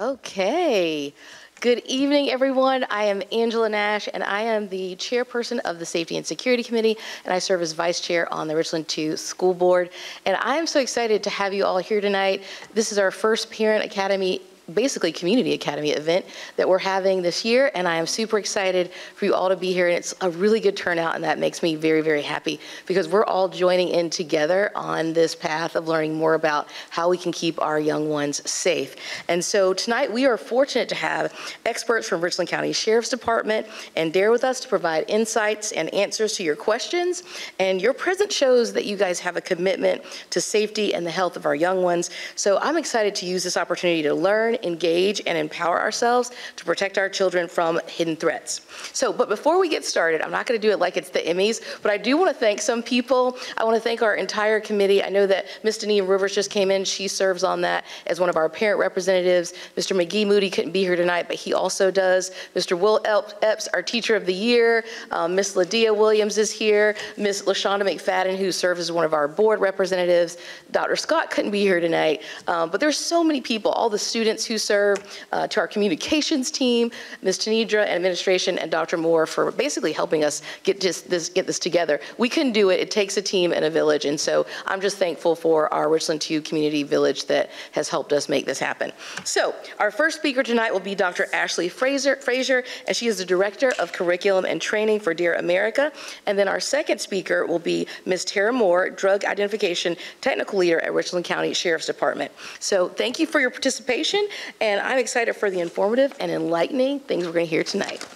Okay. Good evening, everyone. I am Angela Nash, and I am the chairperson of the Safety and Security Committee, and I serve as vice chair on the Richland 2 School Board. And I am so excited to have you all here tonight. This is our first Parent Academy basically community academy event that we're having this year and I am super excited for you all to be here and it's a really good turnout and that makes me very very happy because we're all joining in together on this path of learning more about how we can keep our young ones safe. And so tonight we are fortunate to have experts from Richland County Sheriff's Department and DARE with us to provide insights and answers to your questions. And your presence shows that you guys have a commitment to safety and the health of our young ones. So I'm excited to use this opportunity to learn learn, engage, and empower ourselves to protect our children from hidden threats. So, but before we get started, I'm not going to do it like it's the Emmys, but I do want to thank some people. I want to thank our entire committee. I know that Ms. Denise Rivers just came in. She serves on that as one of our parent representatives. Mr. McGee Moody couldn't be here tonight, but he also does. Mr. Will Epps, our teacher of the year. Um, Ms. Ladia Williams is here. Ms. LaShonda McFadden, who serves as one of our board representatives. Dr. Scott couldn't be here tonight, um, but there's so many people, all the students who serve, uh, to our communications team, Ms. Tanidra and administration, and Dr. Moore for basically helping us get this, this, get this together. We couldn't do it. It takes a team and a village. And so I'm just thankful for our Richland 2 Community Village that has helped us make this happen. So our first speaker tonight will be Dr. Ashley Fraser, Fraser and she is the Director of Curriculum and Training for DARE America. And then our second speaker will be Ms. Tara Moore, Drug Identification Technical Leader at Richland County Sheriff's Department. So thank you for your participation and I'm excited for the informative and enlightening things we're going to hear tonight.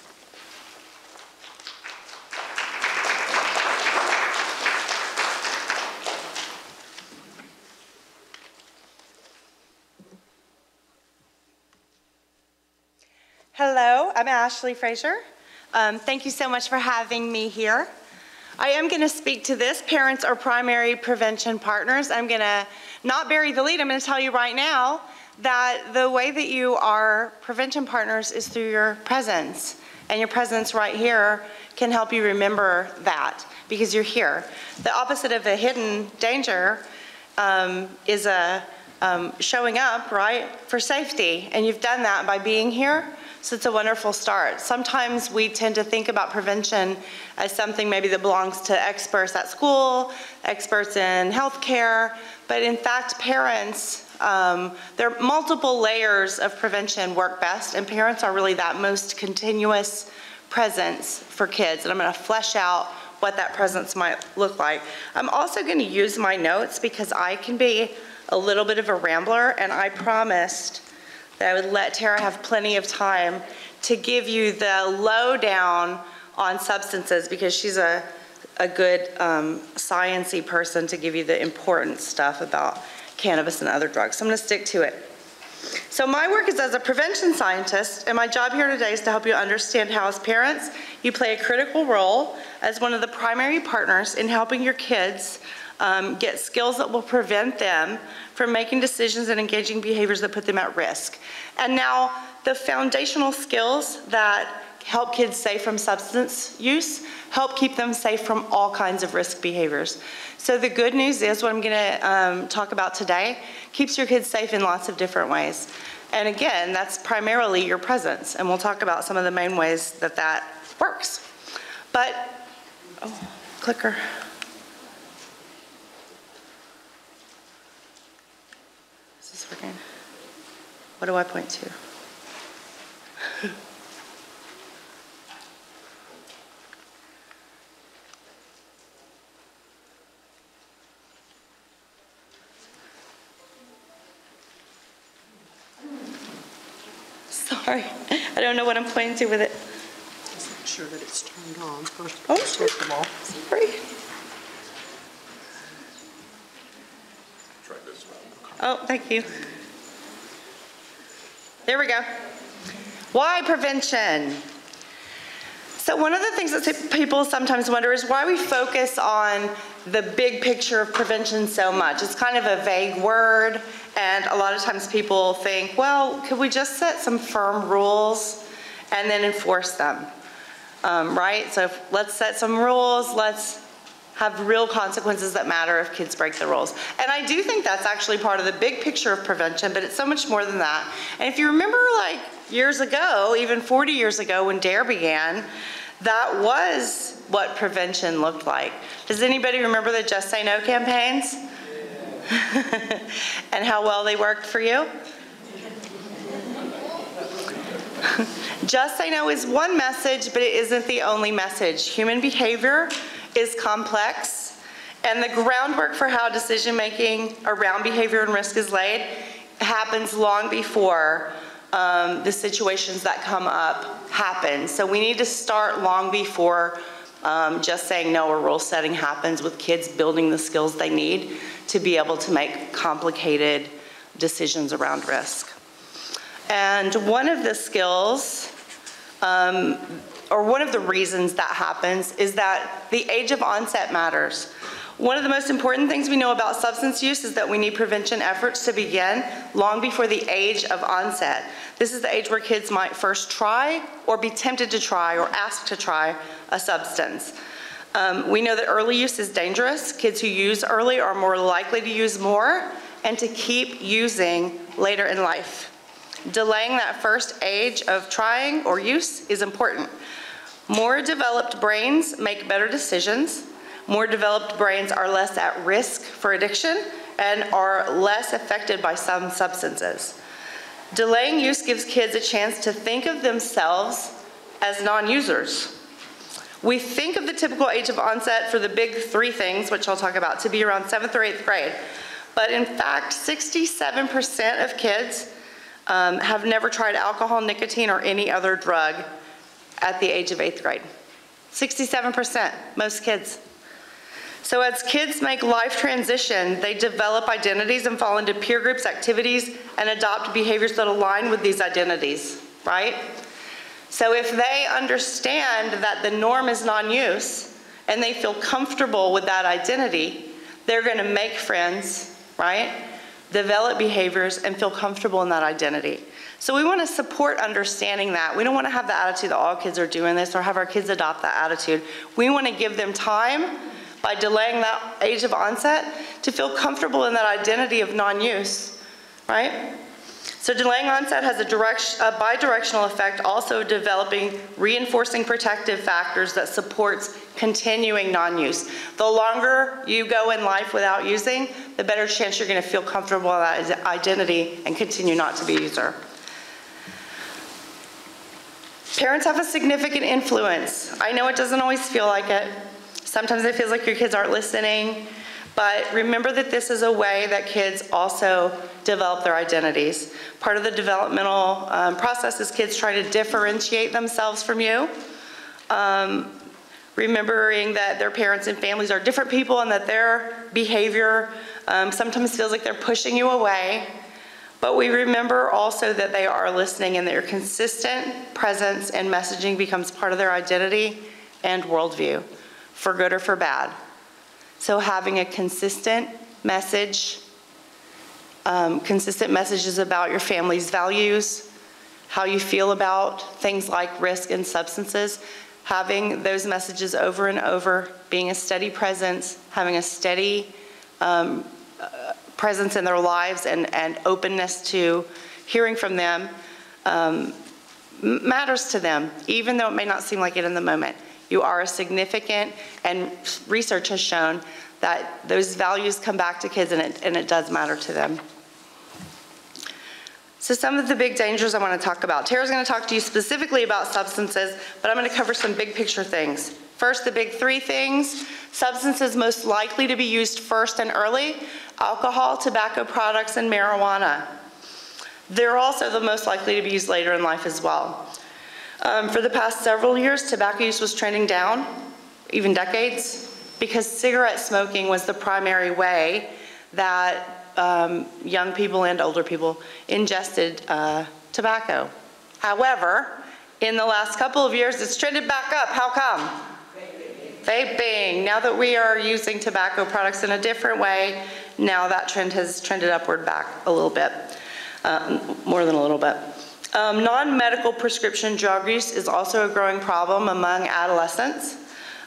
Hello, I'm Ashley Fraser. Um, thank you so much for having me here. I am going to speak to this. Parents are primary prevention partners. I'm going to not bury the lead. I'm going to tell you right now that the way that you are prevention partners is through your presence. And your presence right here can help you remember that because you're here. The opposite of a hidden danger um, is a um, showing up, right, for safety. And you've done that by being here. So it's a wonderful start. Sometimes we tend to think about prevention as something maybe that belongs to experts at school, experts in healthcare, but in fact, parents um, there are multiple layers of prevention work best, and parents are really that most continuous presence for kids. And I'm going to flesh out what that presence might look like. I'm also going to use my notes because I can be a little bit of a rambler, and I promised that I would let Tara have plenty of time to give you the lowdown on substances because she's a, a good um, sciency person to give you the important stuff about cannabis and other drugs. So I'm going to stick to it. So my work is as a prevention scientist, and my job here today is to help you understand how as parents, you play a critical role as one of the primary partners in helping your kids um, get skills that will prevent them from making decisions and engaging behaviors that put them at risk. And now the foundational skills that help kids safe from substance use, help keep them safe from all kinds of risk behaviors. So the good news is what I'm gonna um, talk about today keeps your kids safe in lots of different ways. And again, that's primarily your presence. And we'll talk about some of the main ways that that works. But, oh, clicker. Is this working? What do I point to? Sorry, I don't know what I'm pointing to with it. Just make sure that it's turned on first. Oh, First of all. Sorry. Oh, thank you. There we go. Why prevention? So one of the things that people sometimes wonder is why we focus on the big picture of prevention so much. It's kind of a vague word, and a lot of times people think, well, could we just set some firm rules and then enforce them, um, right? So if, let's set some rules, let's have real consequences that matter if kids break the rules. And I do think that's actually part of the big picture of prevention, but it's so much more than that. And if you remember like years ago, even 40 years ago when DARE began, that was what prevention looked like. Does anybody remember the Just Say No campaigns? and how well they worked for you? Just Say No is one message, but it isn't the only message. Human behavior is complex, and the groundwork for how decision-making around behavior and risk is laid happens long before um, the situations that come up happen. So we need to start long before um, just saying no or rule setting happens with kids building the skills they need to be able to make complicated decisions around risk. And one of the skills, um, or one of the reasons that happens, is that the age of onset matters. One of the most important things we know about substance use is that we need prevention efforts to begin long before the age of onset. This is the age where kids might first try or be tempted to try or asked to try a substance. Um, we know that early use is dangerous. Kids who use early are more likely to use more and to keep using later in life. Delaying that first age of trying or use is important. More developed brains make better decisions. More developed brains are less at risk for addiction and are less affected by some substances. Delaying use gives kids a chance to think of themselves as non-users. We think of the typical age of onset for the big three things, which I'll talk about, to be around seventh or eighth grade. But in fact, 67% of kids um, have never tried alcohol, nicotine, or any other drug at the age of eighth grade. 67%, most kids. So as kids make life transition, they develop identities and fall into peer groups, activities, and adopt behaviors that align with these identities, right? So if they understand that the norm is non-use and they feel comfortable with that identity, they're gonna make friends, right? Develop behaviors and feel comfortable in that identity. So we want to support understanding that. We don't want to have the attitude that all kids are doing this or have our kids adopt that attitude. We want to give them time by delaying that age of onset to feel comfortable in that identity of non-use, right? So delaying onset has a, direct, a bidirectional effect, also developing reinforcing protective factors that supports continuing non-use. The longer you go in life without using, the better chance you're gonna feel comfortable in that identity and continue not to be a user. Parents have a significant influence. I know it doesn't always feel like it. Sometimes it feels like your kids aren't listening, but remember that this is a way that kids also develop their identities. Part of the developmental um, process is kids try to differentiate themselves from you. Um, remembering that their parents and families are different people and that their behavior um, sometimes feels like they're pushing you away but we remember also that they are listening and that your consistent presence and messaging becomes part of their identity and worldview, for good or for bad. So having a consistent message, um, consistent messages about your family's values, how you feel about things like risk and substances, having those messages over and over, being a steady presence, having a steady um, presence in their lives and, and openness to hearing from them um, matters to them, even though it may not seem like it in the moment. You are a significant, and research has shown that those values come back to kids and it, and it does matter to them. So some of the big dangers I want to talk about. Tara's going to talk to you specifically about substances, but I'm going to cover some big picture things. First, the big three things. Substances most likely to be used first and early alcohol, tobacco products, and marijuana. They're also the most likely to be used later in life as well. Um, for the past several years, tobacco use was trending down, even decades, because cigarette smoking was the primary way that um, young people and older people ingested uh, tobacco. However, in the last couple of years, it's trended back up. How come? Vaping. Now that we are using tobacco products in a different way, now that trend has trended upward back a little bit, um, more than a little bit. Um, non-medical prescription drug use is also a growing problem among adolescents.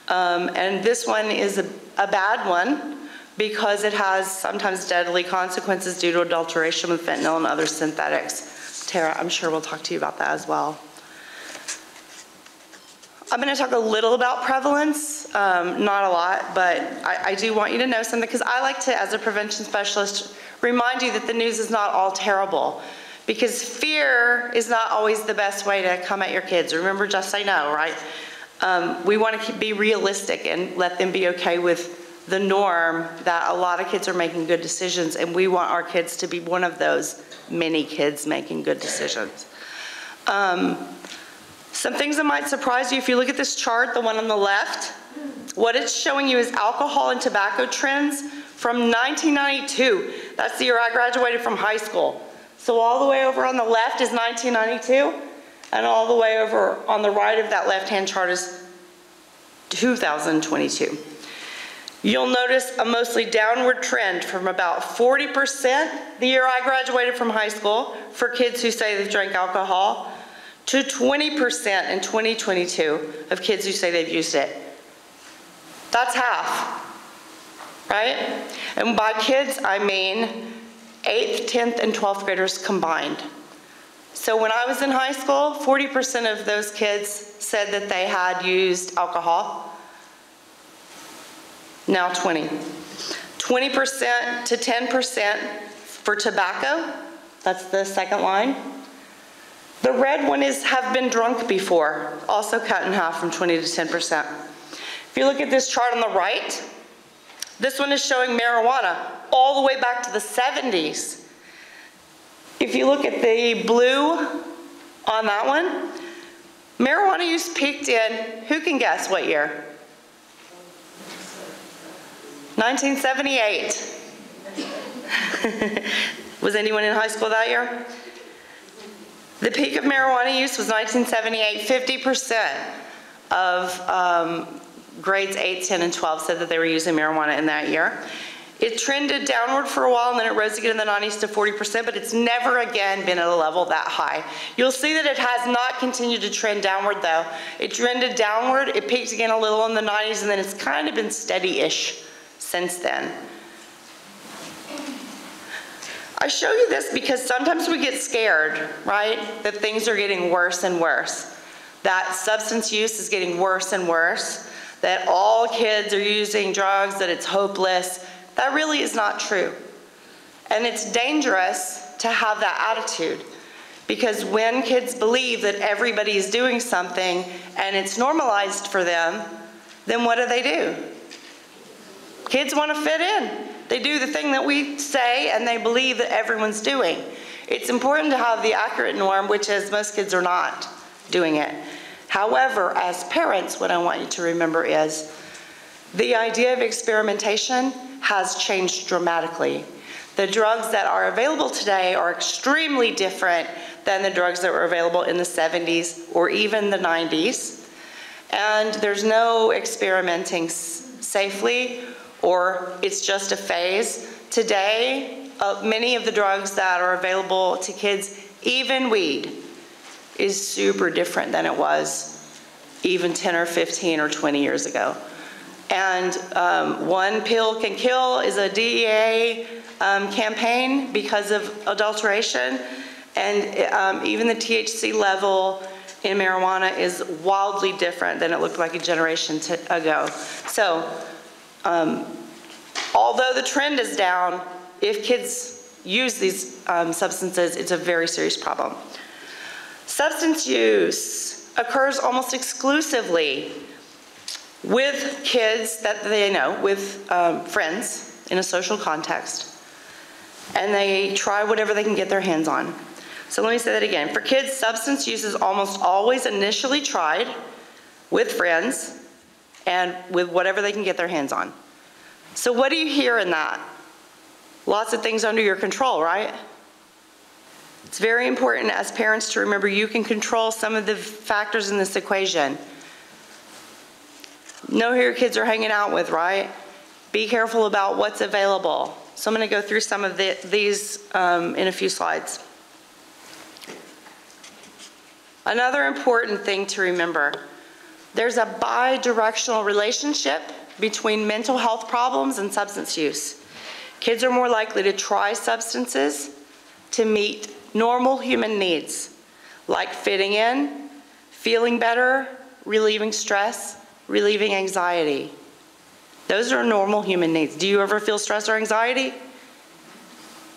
Um, and this one is a, a bad one because it has sometimes deadly consequences due to adulteration with fentanyl and other synthetics. Tara, I'm sure we'll talk to you about that as well. I'm going to talk a little about prevalence, um, not a lot, but I, I do want you to know something because I like to, as a prevention specialist, remind you that the news is not all terrible. Because fear is not always the best way to come at your kids. Remember, just say no, right? Um, we want to be realistic and let them be okay with the norm that a lot of kids are making good decisions, and we want our kids to be one of those many kids making good decisions. Um, some things that might surprise you, if you look at this chart, the one on the left, what it's showing you is alcohol and tobacco trends from 1992. That's the year I graduated from high school. So all the way over on the left is 1992, and all the way over on the right of that left-hand chart is 2022. You'll notice a mostly downward trend from about 40% the year I graduated from high school for kids who say they've drank alcohol to 20% in 2022 of kids who say they've used it. That's half, right? And by kids, I mean 8th, 10th, and 12th graders combined. So when I was in high school, 40% of those kids said that they had used alcohol. Now 20. 20% to 10% for tobacco. That's the second line. The red one is have been drunk before, also cut in half from 20 to 10%. If you look at this chart on the right, this one is showing marijuana all the way back to the 70s. If you look at the blue on that one, marijuana use peaked in, who can guess what year? 1978. was anyone in high school that year? The peak of marijuana use was 1978. 50% of um, grades 8, 10, and 12 said that they were using marijuana in that year. It trended downward for a while and then it rose again in the 90s to 40%, but it's never again been at a level that high. You'll see that it has not continued to trend downward though. It trended downward, it peaked again a little in the 90s, and then it's kind of been steady-ish since then. I show you this because sometimes we get scared, right? That things are getting worse and worse. That substance use is getting worse and worse. That all kids are using drugs, that it's hopeless. That really is not true. And it's dangerous to have that attitude because when kids believe that everybody is doing something and it's normalized for them, then what do they do? Kids want to fit in. They do the thing that we say and they believe that everyone's doing. It's important to have the accurate norm, which is most kids are not doing it. However, as parents, what I want you to remember is the idea of experimentation has changed dramatically. The drugs that are available today are extremely different than the drugs that were available in the 70s or even the 90s. And there's no experimenting safely or it's just a phase. Today, uh, many of the drugs that are available to kids, even weed, is super different than it was even 10 or 15 or 20 years ago. And um, one pill can kill is a DEA um, campaign because of adulteration. And um, even the THC level in marijuana is wildly different than it looked like a generation ago. So um, although the trend is down, if kids use these um, substances, it's a very serious problem. Substance use occurs almost exclusively with kids that they know, with um, friends in a social context, and they try whatever they can get their hands on. So let me say that again. For kids, substance use is almost always initially tried with friends and with whatever they can get their hands on. So what do you hear in that? Lots of things under your control, right? It's very important as parents to remember you can control some of the factors in this equation. Know who your kids are hanging out with, right? Be careful about what's available. So I'm going to go through some of the, these um, in a few slides. Another important thing to remember, there's a bi-directional relationship between mental health problems and substance use. Kids are more likely to try substances to meet normal human needs, like fitting in, feeling better, relieving stress, relieving anxiety. Those are normal human needs. Do you ever feel stress or anxiety?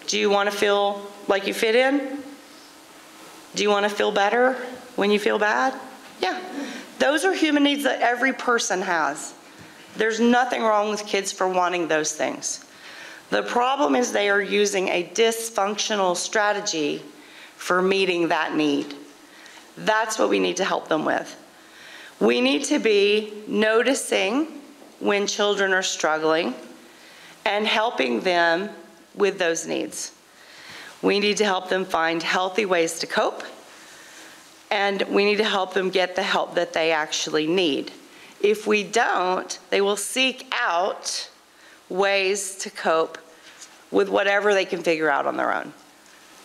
Do you want to feel like you fit in? Do you want to feel better when you feel bad? Yeah. Those are human needs that every person has. There's nothing wrong with kids for wanting those things. The problem is they are using a dysfunctional strategy for meeting that need. That's what we need to help them with. We need to be noticing when children are struggling and helping them with those needs. We need to help them find healthy ways to cope, and we need to help them get the help that they actually need. If we don't, they will seek out ways to cope with whatever they can figure out on their own.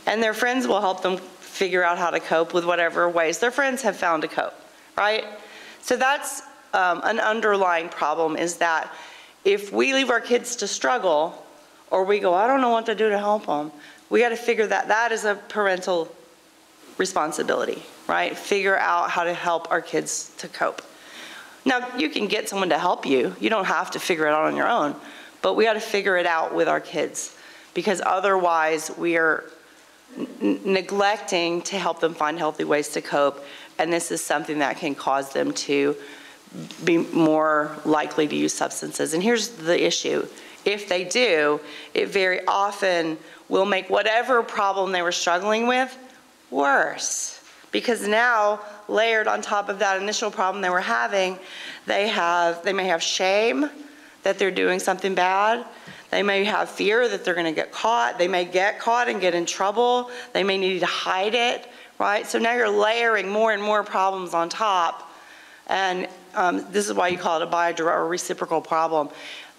And their friends will help them figure out how to cope with whatever ways their friends have found to cope, right? So that's um, an underlying problem is that if we leave our kids to struggle, or we go, I don't know what to do to help them, we got to figure that that is a parental responsibility, right? Figure out how to help our kids to cope. Now, you can get someone to help you. You don't have to figure it out on your own, but we got to figure it out with our kids because otherwise we are neglecting to help them find healthy ways to cope. And this is something that can cause them to be more likely to use substances. And here's the issue if they do, it very often will make whatever problem they were struggling with worse. Because now, layered on top of that initial problem they were having, they have they may have shame that they're doing something bad. They may have fear that they're going to get caught. They may get caught and get in trouble. They may need to hide it, right? So now you're layering more and more problems on top. And um, this is why you call it a bidirect or reciprocal problem.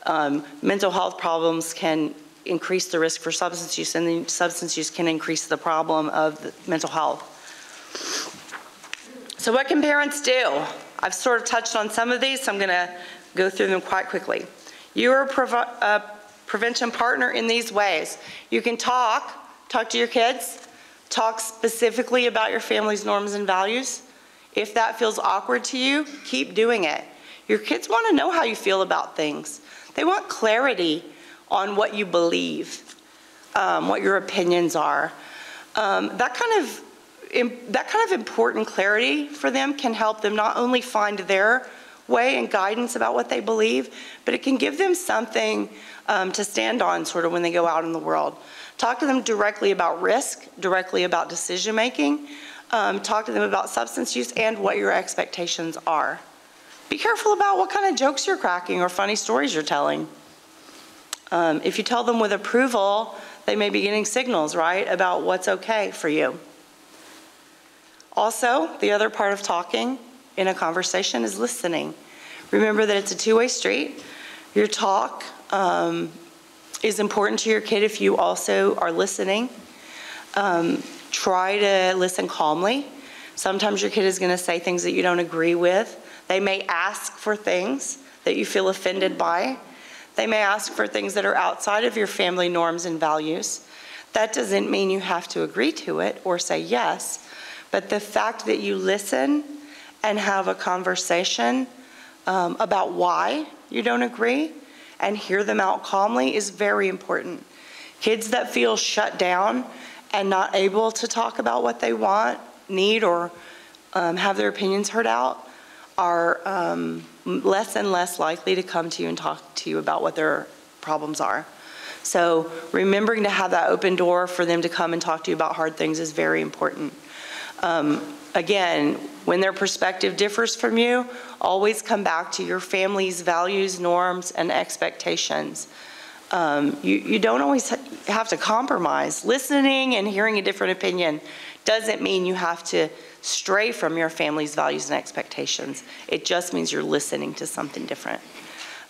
Um, mental health problems can increase the risk for substance use, and the substance use can increase the problem of the mental health. So, what can parents do? I've sort of touched on some of these, so I'm going to go through them quite quickly. You are a prevention partner in these ways. You can talk, talk to your kids, talk specifically about your family's norms and values. If that feels awkward to you, keep doing it. Your kids want to know how you feel about things. They want clarity on what you believe, um, what your opinions are. Um, that kind of that kind of important clarity for them can help them not only find their way and guidance about what they believe, but it can give them something um, to stand on sort of when they go out in the world. Talk to them directly about risk, directly about decision making. Um, talk to them about substance use and what your expectations are. Be careful about what kind of jokes you're cracking or funny stories you're telling. Um, if you tell them with approval, they may be getting signals, right, about what's okay for you. Also, the other part of talking in a conversation is listening. Remember that it's a two way street. Your talk um, is important to your kid if you also are listening. Um, try to listen calmly. Sometimes your kid is going to say things that you don't agree with. They may ask for things that you feel offended by. They may ask for things that are outside of your family norms and values. That doesn't mean you have to agree to it or say yes, but the fact that you listen and have a conversation um, about why you don't agree and hear them out calmly is very important. Kids that feel shut down and not able to talk about what they want, need, or um, have their opinions heard out are um, less and less likely to come to you and talk to you about what their problems are. So remembering to have that open door for them to come and talk to you about hard things is very important. Um, again, when their perspective differs from you, always come back to your family's values, norms, and expectations. Um, you, you don't always have to compromise. Listening and hearing a different opinion doesn't mean you have to stray from your family's values and expectations. It just means you're listening to something different.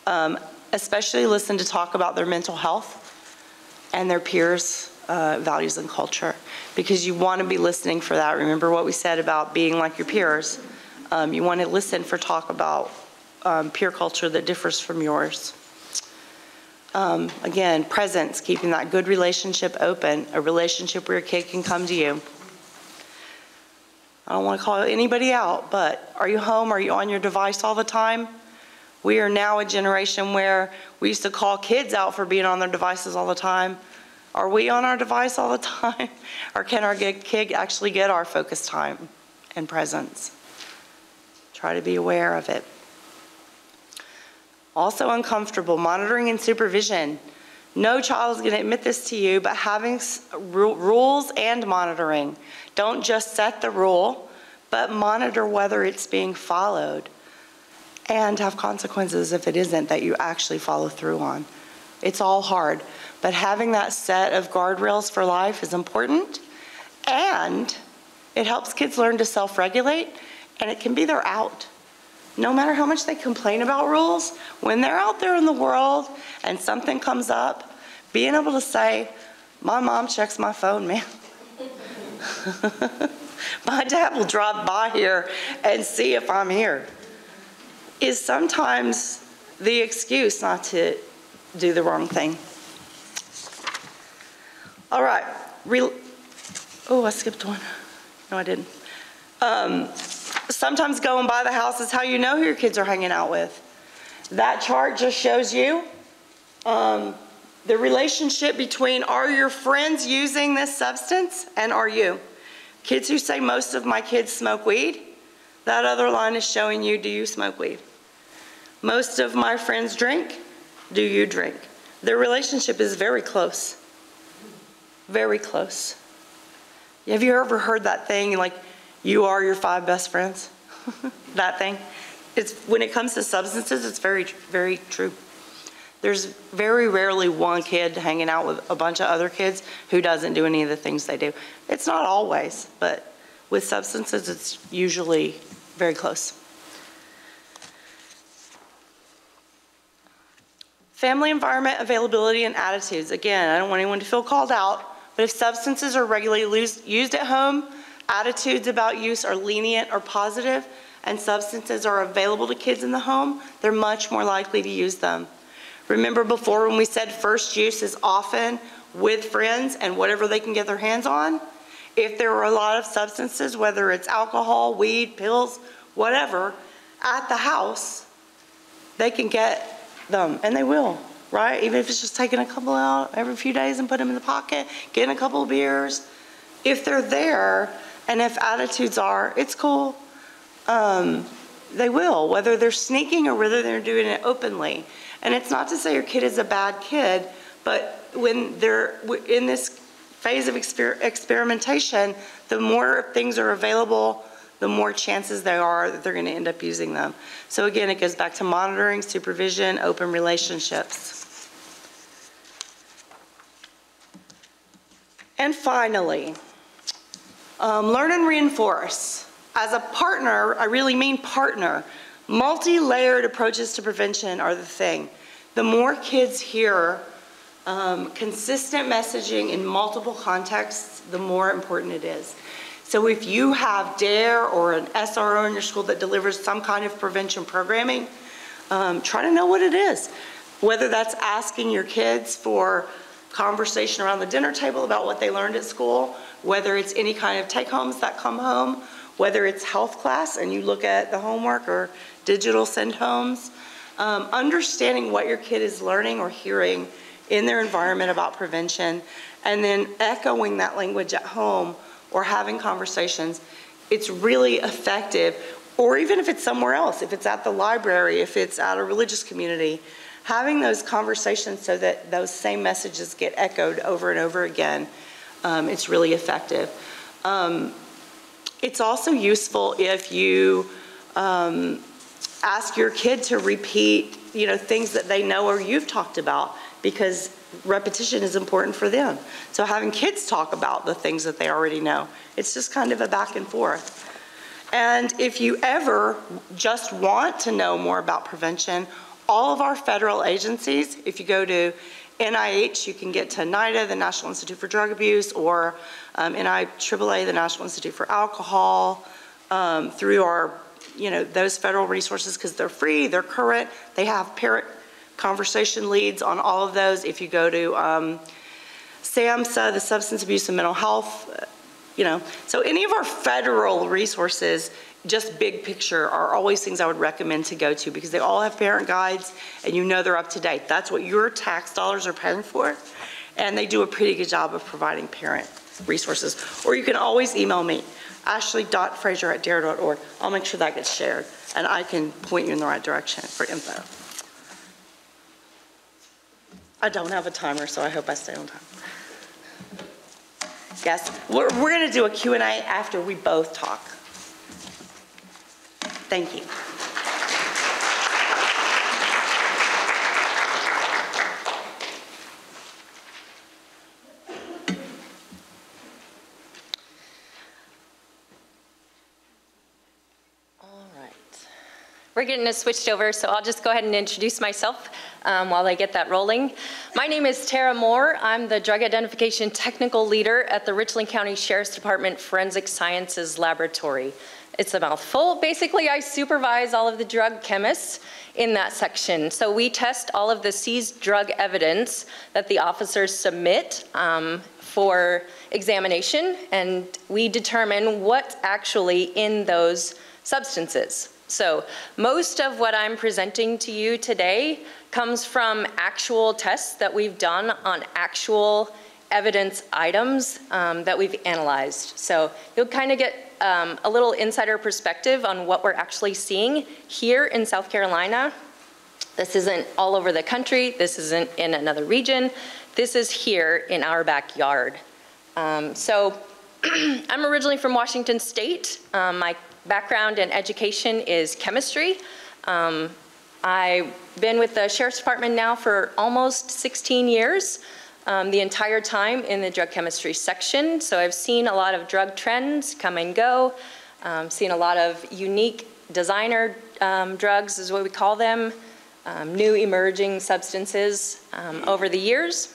Um, especially listen to talk about their mental health and their peers' uh, values and culture because you want to be listening for that. Remember what we said about being like your peers. Um, you want to listen for talk about um, peer culture that differs from yours. Um, Again, presence, keeping that good relationship open, a relationship where your kid can come to you. I don't want to call anybody out, but are you home? Are you on your device all the time? We are now a generation where we used to call kids out for being on their devices all the time. Are we on our device all the time? Or can our kid actually get our focus time and presence? Try to be aware of it. Also uncomfortable, monitoring and supervision. No child is going to admit this to you, but having ru- rules and monitoring. Don't just set the rule, but monitor whether it's being followed and have consequences if it isn't that you actually follow through on. It's all hard, but having that set of guardrails for life is important, and it helps kids learn to self-regulate, and it can be their out. No matter how much they complain about rules, when they're out there in the world and something comes up, being able to say, my mom checks my phone, man. My dad will drive by here and see if I'm here is sometimes the excuse not to do the wrong thing. All right. Re- oh, I skipped one. No, I didn't. Um, sometimes going by the house is how you know who your kids are hanging out with. That chart just shows you um, the relationship between are your friends using this substance and are you? Kids who say most of my kids smoke weed, that other line is showing you do you smoke weed? Most of my friends drink. Do you drink? Their relationship is very close. Very close. Have you ever heard that thing like, you are your five best friends? that thing? It's, when it comes to substances, it's very, very true. There's very rarely one kid hanging out with a bunch of other kids who doesn't do any of the things they do. It's not always, but with substances, it's usually very close. Family environment, availability, and attitudes. Again, I don't want anyone to feel called out, but if substances are regularly used at home, attitudes about use are lenient or positive, and substances are available to kids in the home, they're much more likely to use them. Remember before when we said first use is often with friends and whatever they can get their hands on? If there are a lot of substances, whether it's alcohol, weed, pills, whatever, at the house, they can get them, and they will, right? Even if it's just taking a couple out every few days and put them in the pocket, getting a couple of beers. If they're there, and if attitudes are, it's cool, um, they will, whether they're sneaking or whether they're doing it openly. And it's not to say your kid is a bad kid, but when they're in this phase of exper- experimentation, the more things are available, the more chances there are that they're going to end up using them. So again, it goes back to monitoring, supervision, open relationships. And finally, um, learn and reinforce. As a partner, I really mean partner, multi-layered approaches to prevention are the thing. The more kids hear um, consistent messaging in multiple contexts, the more important it is. So if you have DARE or an SRO in your school that delivers some kind of prevention programming, um, try to know what it is. Whether that's asking your kids for conversation around the dinner table about what they learned at school, whether it's any kind of take-homes that come home, whether it's health class and you look at the homework or digital send homes, um, understanding what your kid is learning or hearing in their environment about prevention, and then echoing that language at home or having conversations, it's really effective. Or even if it's somewhere else, if it's at the library, if it's at a religious community, having those conversations so that those same messages get echoed over and over again, um, it's really effective. Um, it's also useful if you um, ask your kid to repeat, you know, things that they know or you've talked about because repetition is important for them. So having kids talk about the things that they already know, it's just kind of a back and forth. And if you ever just want to know more about prevention, all of our federal agencies, if you go to NIH, you can get to NIDA, the National Institute for Drug Abuse, or um, NIAAA, the National Institute for Alcohol, um, through our you know, those federal resources because they're free, they're current, they have parent conversation leads on all of those. If you go to um, SAMHSA, the Substance Abuse and Mental Health, uh, you know, so any of our federal resources, just big picture, are always things I would recommend to go to because they all have parent guides and you know they're up to date. That's what your tax dollars are paying for. And they do a pretty good job of providing parent resources. Or you can always email me, ashley.frazier at dare.org. I'll make sure that gets shared and I can point you in the right direction for info. I don't have a timer, so I hope I stay on time. Yes, we're, we're going to do a Q and A after we both talk. Thank you. We're getting it switched over, so I'll just go ahead and introduce myself um, while I get that rolling. My name is Tara Moore. I'm the Drug Identification Technical Leader at the Richland County Sheriff's Department Forensic Sciences Laboratory. It's a mouthful. Basically, I supervise all of the drug chemists in that section. So we test all of the seized drug evidence that the officers submit um, for examination, and we determine what's actually in those substances. So most of what I'm presenting to you today comes from actual tests that we've done on actual evidence items um, that we've analyzed. So you'll kind of get um, a little insider perspective on what we're actually seeing here in South Carolina. This isn't all over the country. This isn't in another region. This is here in our backyard. Um, so I'm originally from Washington State. Um, my background in education is chemistry. Um, I've been with the Sheriff's Department now for almost 16 years, um, the entire time in the drug chemistry section. So I've seen a lot of drug trends come and go, um, seen a lot of unique designer um, drugs is what we call them, um, new emerging substances um, over the years.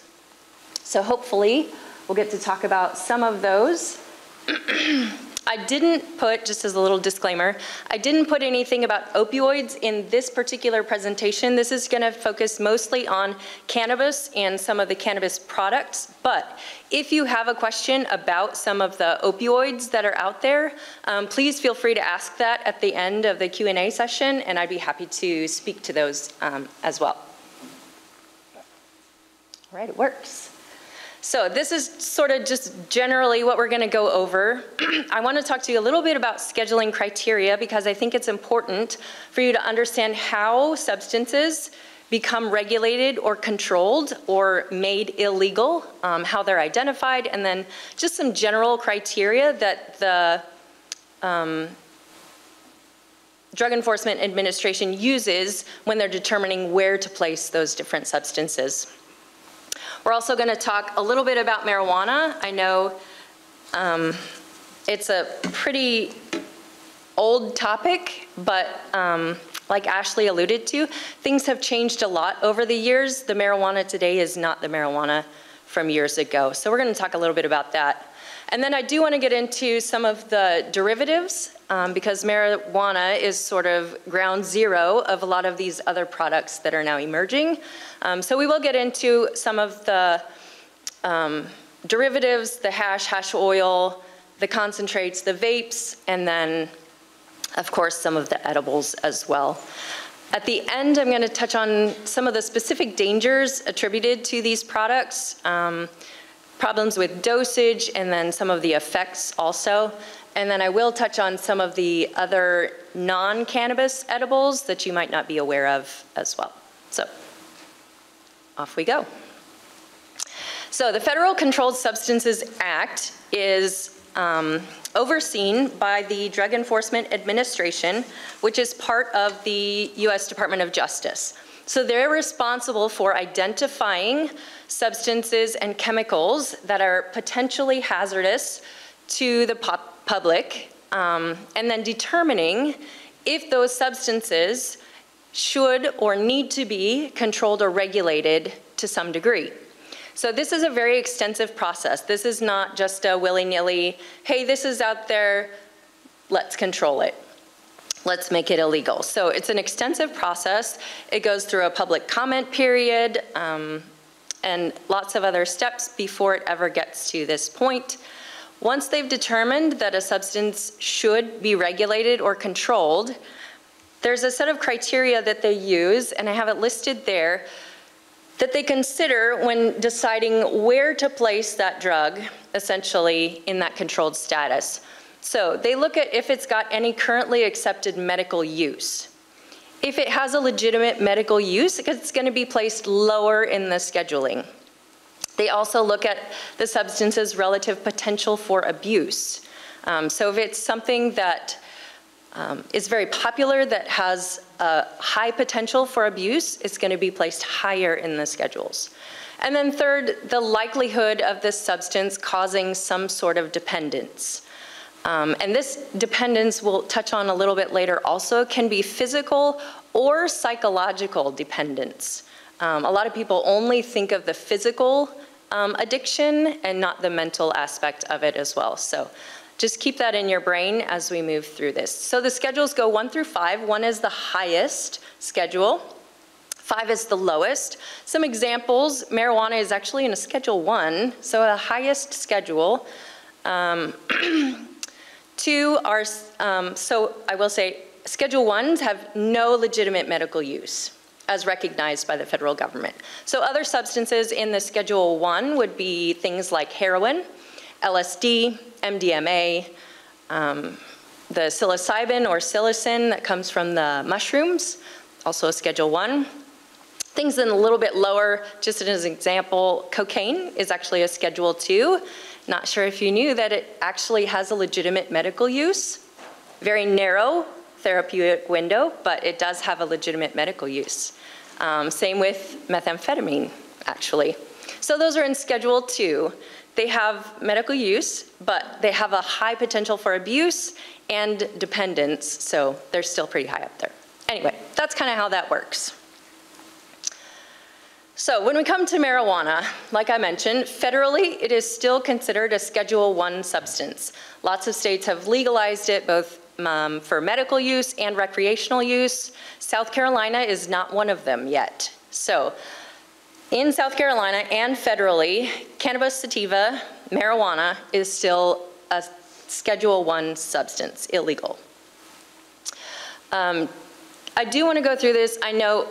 So hopefully we'll get to talk about some of those. I didn't put, just as a little disclaimer, I didn't put anything about opioids in this particular presentation. This is going to focus mostly on cannabis and some of the cannabis products. But if you have a question about some of the opioids that are out there, um, please feel free to ask that at the end of the Q&A session, and I'd be happy to speak to those um, as well. All right, it works. So this is sort of just generally what we're going to go over. I want to talk to you a little bit about scheduling criteria because I think it's important for you to understand how substances become regulated or controlled or made illegal, um, how they're identified, and then just some general criteria that the um, Drug Enforcement Administration uses when they're determining where to place those different substances. We're also going to talk a little bit about marijuana. I know um, it's a pretty old topic, but um, like Ashley alluded to, things have changed a lot over the years. The marijuana today is not the marijuana from years ago. So we're going to talk a little bit about that. And then I do want to get into some of the derivatives um, because marijuana is sort of ground zero of a lot of these other products that are now emerging. Um, so we will get into some of the um, derivatives, the hash, hash oil, the concentrates, the vapes, and then, of course, some of the edibles as well. At the end, I'm going to touch on some of the specific dangers attributed to these products, um, problems with dosage, and then some of the effects also. And then I will touch on some of the other non-cannabis edibles that you might not be aware of as well. So off we go. So the Federal Controlled Substances Act is um, overseen by the Drug Enforcement Administration, which is part of the U.S. Department of Justice. So they're responsible for identifying substances and chemicals that are potentially hazardous to the public, um, and then determining if those substances should or need to be controlled or regulated to some degree. So this is a very extensive process. This is not just a willy-nilly, hey, this is out there, let's control it. let's make it illegal. So it's an extensive process. It goes through a public comment period um, and lots of other steps before it ever gets to this point. Once they've determined that a substance should be regulated or controlled, there's a set of criteria that they use, and I have it listed there, that they consider when deciding where to place that drug, essentially, in that controlled status. So they look at if it's got any currently accepted medical use. If it has a legitimate medical use, it's going to be placed lower in the scheduling. They also look at the substance's relative potential for abuse. Um, so if it's something that um, is very popular, that has a high potential for abuse, it's going to be placed higher in the schedules. And then third, the likelihood of this substance causing some sort of dependence. Um, and this dependence we'll touch on a little bit later also can be physical or psychological dependence. Um, a lot of people only think of the physical um, addiction and not the mental aspect of it as well. So just keep that in your brain as we move through this. So the schedules go one through five. One is the highest schedule. Five is the lowest. Some examples, marijuana is actually in a schedule one, so the highest schedule. Um, two are, um, so I will say, schedule ones have no legitimate medical use as recognized by the federal government. So other substances in the schedule one would be things like heroin, LSD, MDMA, um, the psilocybin or psilocin that comes from the mushrooms, also a Schedule 1. Things in a little bit lower, just as an example, cocaine is actually a Schedule 2. Not sure if you knew that it actually has a legitimate medical use. Very narrow therapeutic window, but it does have a legitimate medical use. Um, same with methamphetamine, actually. So those are in Schedule 2. They have medical use, but they have a high potential for abuse and dependence, so they're still pretty high up there. Anyway, that's kind of how that works. So when we come to marijuana, like I mentioned, federally it is still considered a Schedule 1 substance. Lots of states have legalized it both um, for medical use and recreational use. South Carolina is not one of them yet. So in South Carolina and federally, cannabis sativa, marijuana, is still a Schedule 1 substance, illegal. Um, I do want to go through this. I know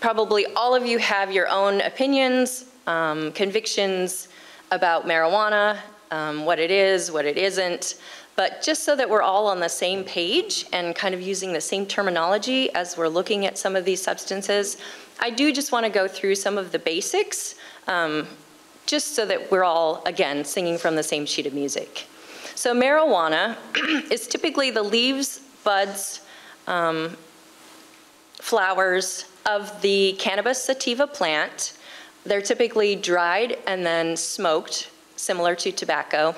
probably all of you have your own opinions, um, convictions about marijuana, um, what it is, what it isn't. But just so that we're all on the same page and kind of using the same terminology as we're looking at some of these substances, I do just want to go through some of the basics, um, just so that we're all, again, singing from the same sheet of music. So marijuana is typically the leaves, buds, um, flowers of the cannabis sativa plant. They're typically dried and then smoked, similar to tobacco.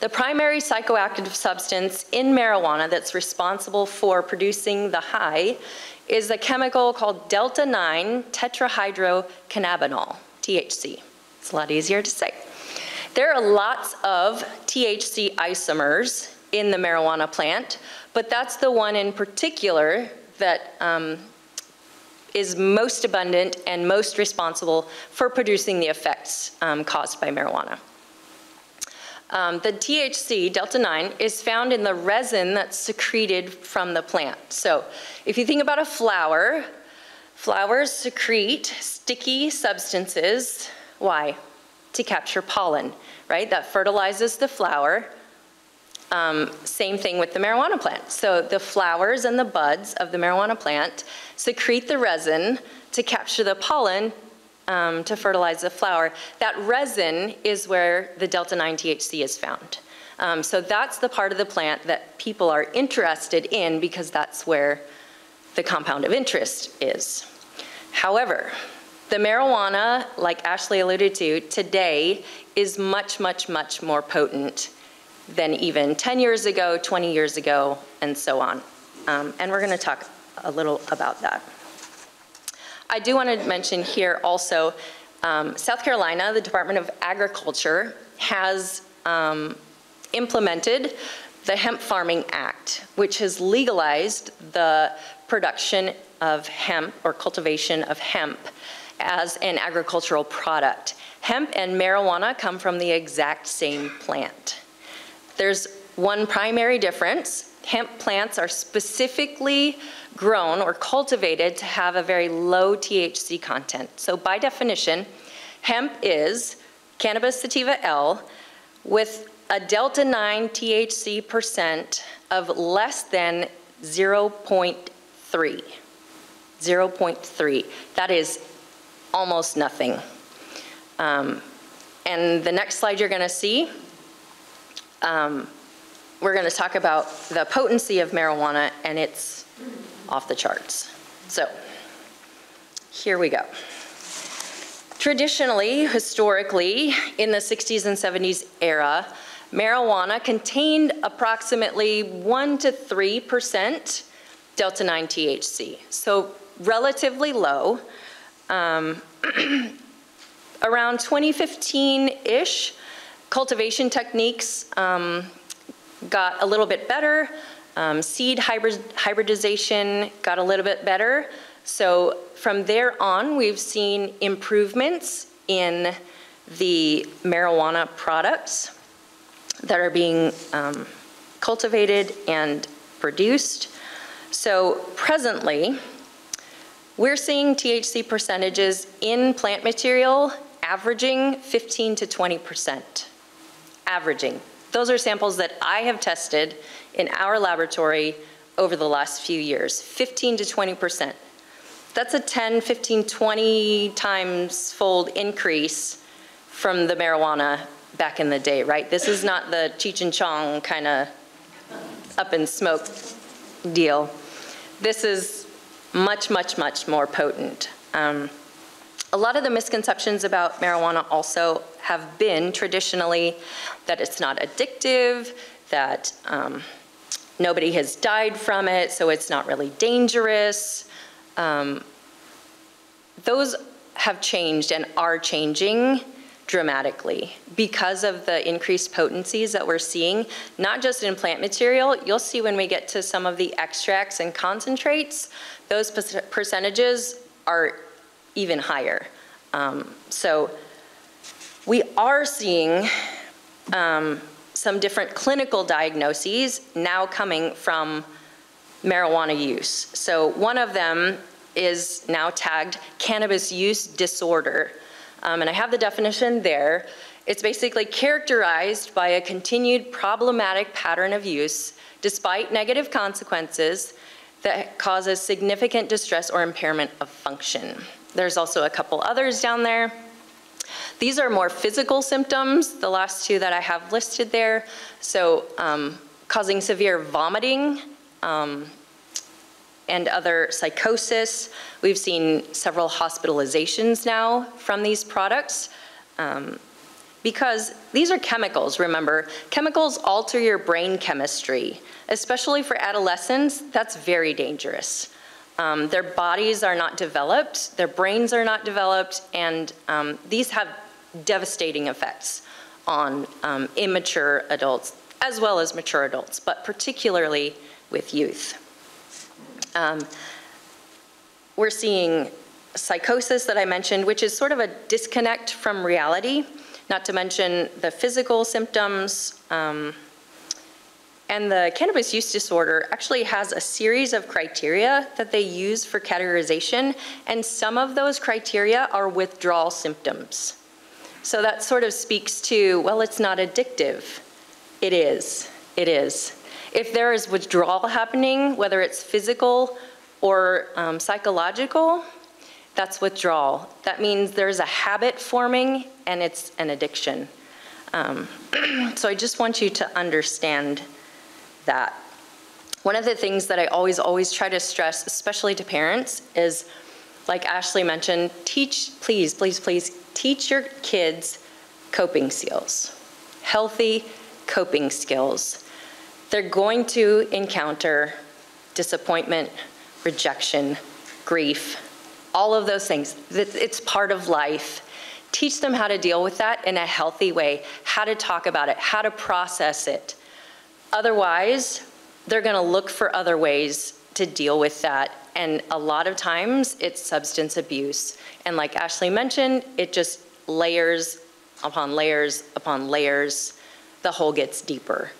The primary psychoactive substance in marijuana that's responsible for producing the high is a chemical called delta-9 tetrahydrocannabinol, THC. It's a lot easier to say. There are lots of THC isomers in the marijuana plant, but that's the one in particular that um, is most abundant and most responsible for producing the effects um, caused by marijuana. Um, the THC, delta-9, is found in the resin that's secreted from the plant. So if you think about a flower, flowers secrete sticky substances. Why? To capture pollen, right? That fertilizes the flower. Um, same thing with the marijuana plant. So the flowers and the buds of the marijuana plant secrete the resin to capture the pollen um, to fertilize the flower. That resin is where the delta-9 THC is found. Um, so that's the part of the plant that people are interested in because that's where the compound of interest is. However, the marijuana, like Ashley alluded to, today is much, much, much more potent than even 10 years ago, 20 years ago, and so on. Um, and we're going to talk a little about that. I do want to mention here also, um, South Carolina, the Department of Agriculture has um, implemented the Hemp Farming Act, which has legalized the production of hemp or cultivation of hemp as an agricultural product. Hemp and marijuana come from the exact same plant. There's one primary difference. Hemp plants are specifically grown or cultivated to have a very low THC content. So by definition, hemp is cannabis sativa L with a delta 9 THC percent of less than 0.3. 0.3. That is almost nothing. Um, and the next slide you're going to see, um, we're going to talk about the potency of marijuana, and it's off the charts. So here we go. Traditionally, historically, in the 60s and 70s era, marijuana contained approximately 1 to 3% delta 9 THC. So relatively low. Um, around 2015-ish, cultivation techniques um, got a little bit better. Um, seed hybrid hybridization got a little bit better. So from there on, we've seen improvements in the marijuana products that are being um, cultivated and produced. So presently, we're seeing THC percentages in plant material averaging 15 to 20%. Averaging. Those are samples that I have tested in our laboratory over the last few years, 15 to 20%. That's a 10, 15, 20 times fold increase from the marijuana back in the day, right? This is not the Cheech and Chong kind of up in smoke deal. This is much, much, much more potent. Um, a lot of the misconceptions about marijuana also have been traditionally that it's not addictive, that um, nobody has died from it, so it's not really dangerous. Um, those have changed and are changing dramatically because of the increased potencies that we're seeing, not just in plant material. You'll see when we get to some of the extracts and concentrates, those percentages are even higher. Um, so we are seeing um, some different clinical diagnoses now coming from marijuana use. So one of them is now tagged cannabis use disorder. Um, and I have the definition there. It's basically characterized by a continued problematic pattern of use despite negative consequences that causes significant distress or impairment of function. There's also a couple others down there. These are more physical symptoms, the last two that I have listed there. So um, causing severe vomiting um, and other psychosis. We've seen several hospitalizations now from these products. Um, because these are chemicals, remember. Chemicals alter your brain chemistry. Especially for adolescents, that's very dangerous. Um, their bodies are not developed, their brains are not developed, and um, these have devastating effects on um, immature adults as well as mature adults, but particularly with youth. Um, we're seeing psychosis that I mentioned, which is sort of a disconnect from reality, not to mention the physical symptoms, um, and the cannabis use disorder actually has a series of criteria that they use for categorization, and some of those criteria are withdrawal symptoms. So that sort of speaks to, well, it's not addictive. It is, it is. If there is withdrawal happening, whether it's physical or um, psychological, that's withdrawal. That means there's a habit forming and it's an addiction. Um, so I just want you to understand that. One of the things that I always, always try to stress, especially to parents, is like Ashley mentioned, teach, please, please, please, teach your kids coping skills, healthy coping skills. They're going to encounter disappointment, rejection, grief, all of those things. It's part of life. Teach them how to deal with that in a healthy way, how to talk about it, how to process it Otherwise, they're going to look for other ways to deal with that. And a lot of times, it's substance abuse. And like Ashley mentioned, it just layers upon layers upon layers. The hole gets deeper.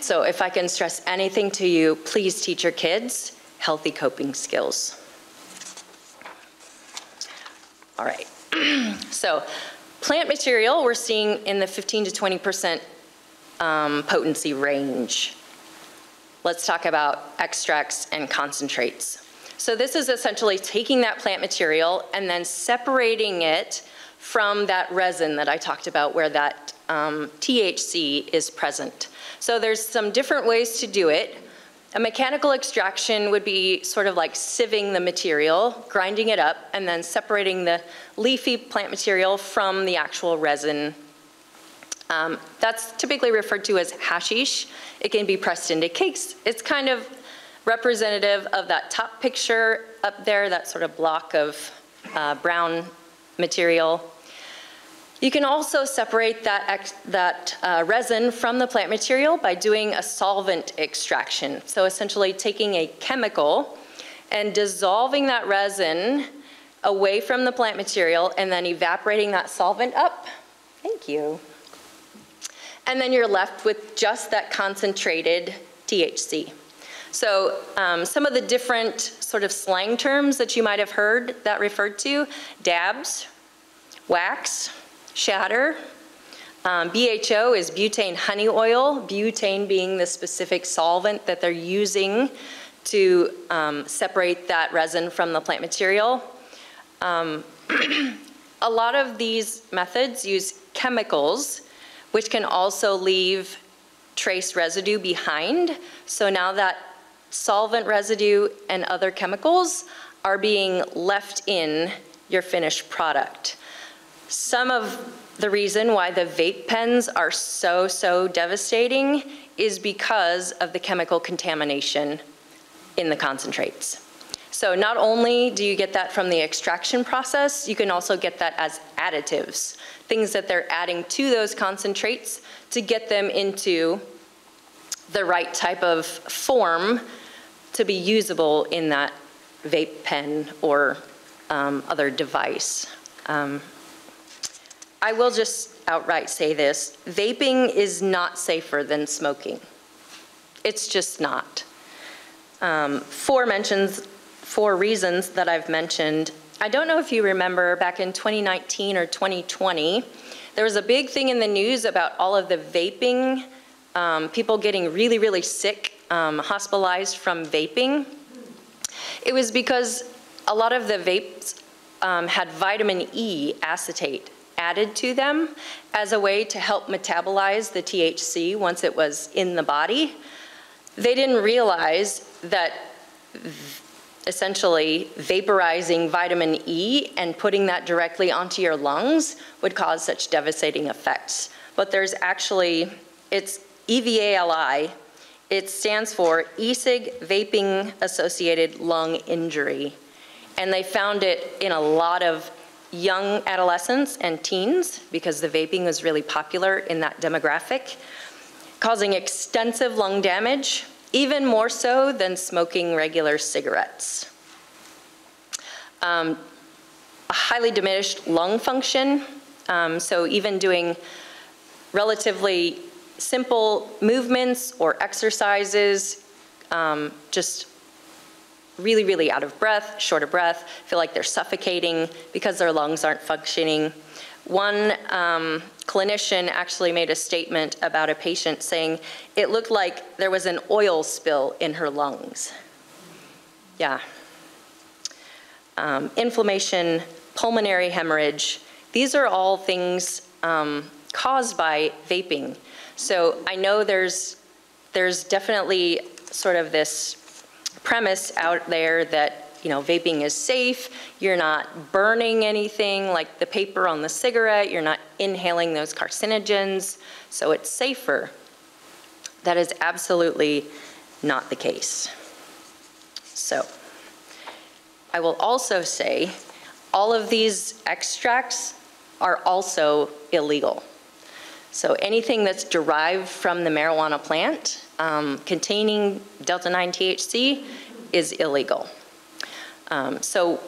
So if I can stress anything to you, please teach your kids healthy coping skills. All right. so plant material, we're seeing in the 15 to 20% um, potency range. Let's talk about extracts and concentrates. So this is essentially taking that plant material and then separating it from that resin that I talked about where that um, THC is present. So there's some different ways to do it. A mechanical extraction would be sort of like sieving the material, grinding it up, and then separating the leafy plant material from the actual resin. Um, that's typically referred to as hashish. It can be pressed into cakes. It's kind of representative of that top picture up there, that sort of block of uh, brown material. You can also separate that, that uh, resin from the plant material by doing a solvent extraction. So essentially taking a chemical and dissolving that resin away from the plant material and then evaporating that solvent up. Thank you. And then you're left with just that concentrated THC. So um, some of the different sort of slang terms that you might have heard that referred to, dabs, wax, shatter. Um, BHO is butane honey oil, butane being the specific solvent that they're using to um, separate that resin from the plant material. Um, a lot of these methods use chemicals, which can also leave trace residue behind. So now that solvent residue and other chemicals are being left in your finished product. Some of the reason why the vape pens are so, so devastating is because of the chemical contamination in the concentrates. So not only do you get that from the extraction process, you can also get that as additives, things that they're adding to those concentrates to get them into the right type of form to be usable in that vape pen or um, other device. Um, I will just outright say this, vaping is not safer than smoking. It's just not. Um, four mentions, four reasons that I've mentioned. I don't know if you remember back in 2019 or 2020, there was a big thing in the news about all of the vaping, um, people getting really, really sick, um, hospitalized from vaping. It was because a lot of the vapes um, had vitamin E acetate added to them as a way to help metabolize the THC once it was in the body. They didn't realize that essentially vaporizing vitamin E and putting that directly onto your lungs would cause such devastating effects. But there's actually, it's EVALI, it stands for e-cig vaping associated lung injury. And they found it in a lot of young adolescents and teens because the vaping was really popular in that demographic, causing extensive lung damage, even more so than smoking regular cigarettes. Um, a highly diminished lung function, um, so even doing relatively simple movements or exercises, um, just really, really out of breath, short of breath, feel like they're suffocating because their lungs aren't functioning. One um, clinician actually made a statement about a patient saying it looked like there was an oil spill in her lungs. Yeah. Um, inflammation, pulmonary hemorrhage, these are all things um, caused by vaping. So I know there's, there's definitely sort of this premise out there that you know, vaping is safe, you're not burning anything like the paper on the cigarette, you're not inhaling those carcinogens, so it's safer. That is absolutely not the case. So, I will also say all of these extracts are also illegal. So anything that's derived from the marijuana plant um, containing delta-9 THC is illegal. Um, So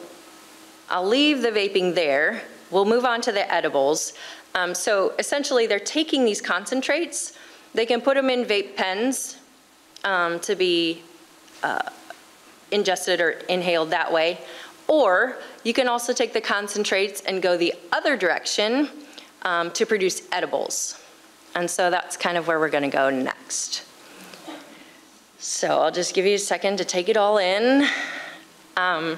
I'll leave the vaping there. We'll move on to the edibles. Um, So essentially, they're taking these concentrates, they can put them in vape pens um, to be uh, ingested or inhaled that way. Or you can also take the concentrates and go the other direction um, to produce edibles. And so that's kind of where we're going to go next. So I'll just give you a second to take it all in. Um,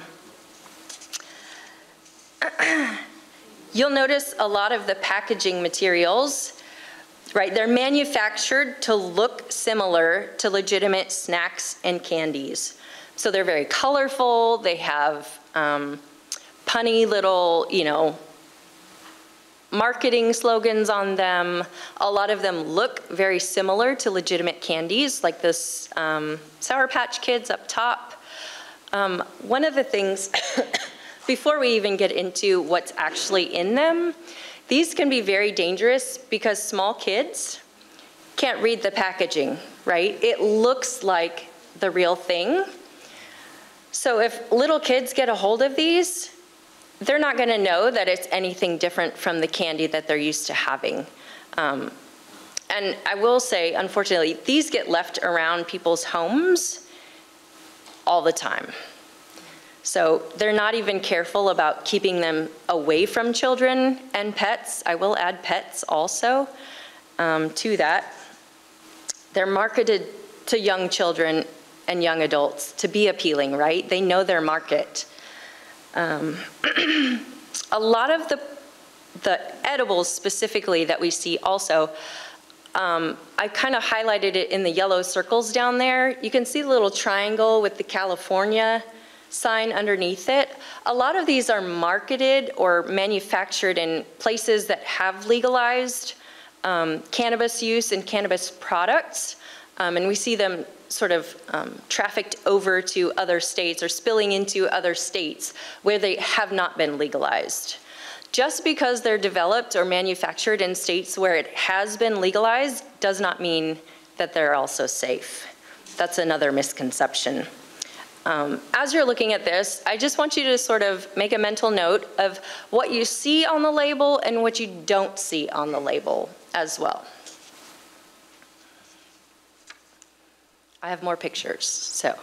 You'll notice a lot of the packaging materials, right? They're manufactured to look similar to legitimate snacks and candies. So they're very colorful, they have um, punny little, you know, marketing slogans on them. A lot of them look very similar to legitimate candies, like this um, Sour Patch Kids up top. Um, One of the things, before we even get into what's actually in them, these can be very dangerous because small kids can't read the packaging, right? It looks like the real thing. So if little kids get a hold of these, they're not going to know that it's anything different from the candy that they're used to having. Um, and I will say, unfortunately, these get left around people's homes all the time. So they're not even careful about keeping them away from children and pets. I will add pets also um, to that. They're marketed to young children and young adults to be appealing, right? They know their market. Um, a lot of the, the edibles specifically that we see also, um, I kind of highlighted it in the yellow circles down there. You can see the little triangle with the California sign underneath it. A lot of these are marketed or manufactured in places that have legalized um, cannabis use and cannabis products. Um, and we see them sort of um, trafficked over to other states or spilling into other states where they have not been legalized. Just because they're developed or manufactured in states where it has been legalized does not mean that they're also safe. That's another misconception. Um, as you're looking at this, I just want you to sort of make a mental note of what you see on the label and what you don't see on the label as well. I have more pictures, so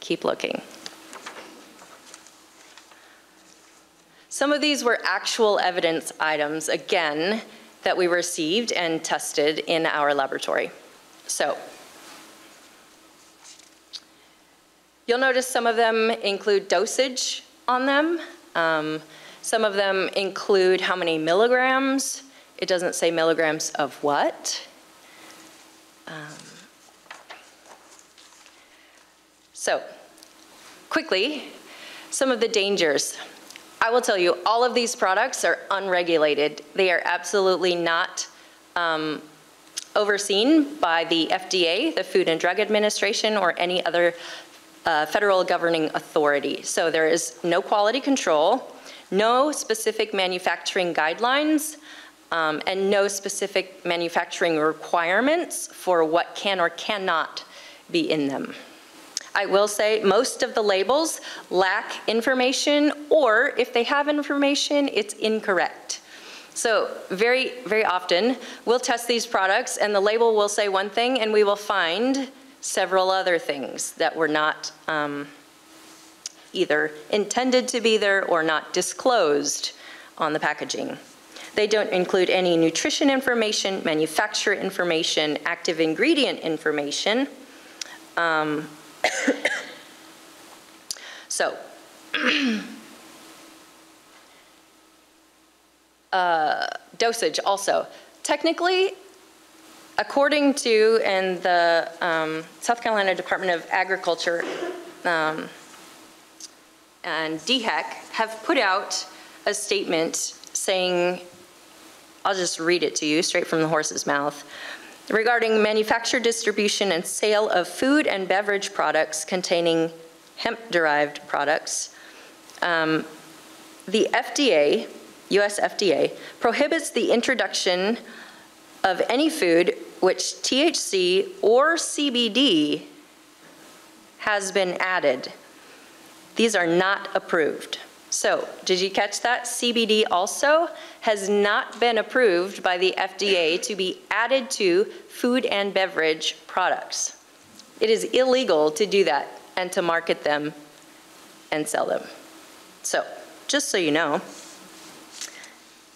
keep looking. Some of these were actual evidence items, again, that we received and tested in our laboratory. So you'll notice some of them include dosage on them. Um, some of them include how many milligrams. It doesn't say milligrams of what. Um, So, quickly, some of the dangers. I will tell you, all of these products are unregulated. They are absolutely not um, overseen by the FDA, the Food and Drug Administration, or any other uh, federal governing authority. So there is no quality control, no specific manufacturing guidelines, um, and no specific manufacturing requirements for what can or cannot be in them. I will say most of the labels lack information, or if they have information, it's incorrect. So very, very often, we'll test these products and the label will say one thing and we will find several other things that were not um, either intended to be there or not disclosed on the packaging. They don't include any nutrition information, manufacturer information, active ingredient information, um, so, uh, dosage also. Technically, according to and the um, South Carolina Department of Agriculture um, and DHEC have put out a statement saying, I'll just read it to you straight from the horse's mouth regarding manufacture, distribution, and sale of food and beverage products containing hemp-derived products. Um, the FDA, US FDA, prohibits the introduction of any food which THC or CBD has been added. These are not approved. So, did you catch that? CBD also has not been approved by the FDA to be added to food and beverage products. It is illegal to do that and to market them and sell them. So, just so you know,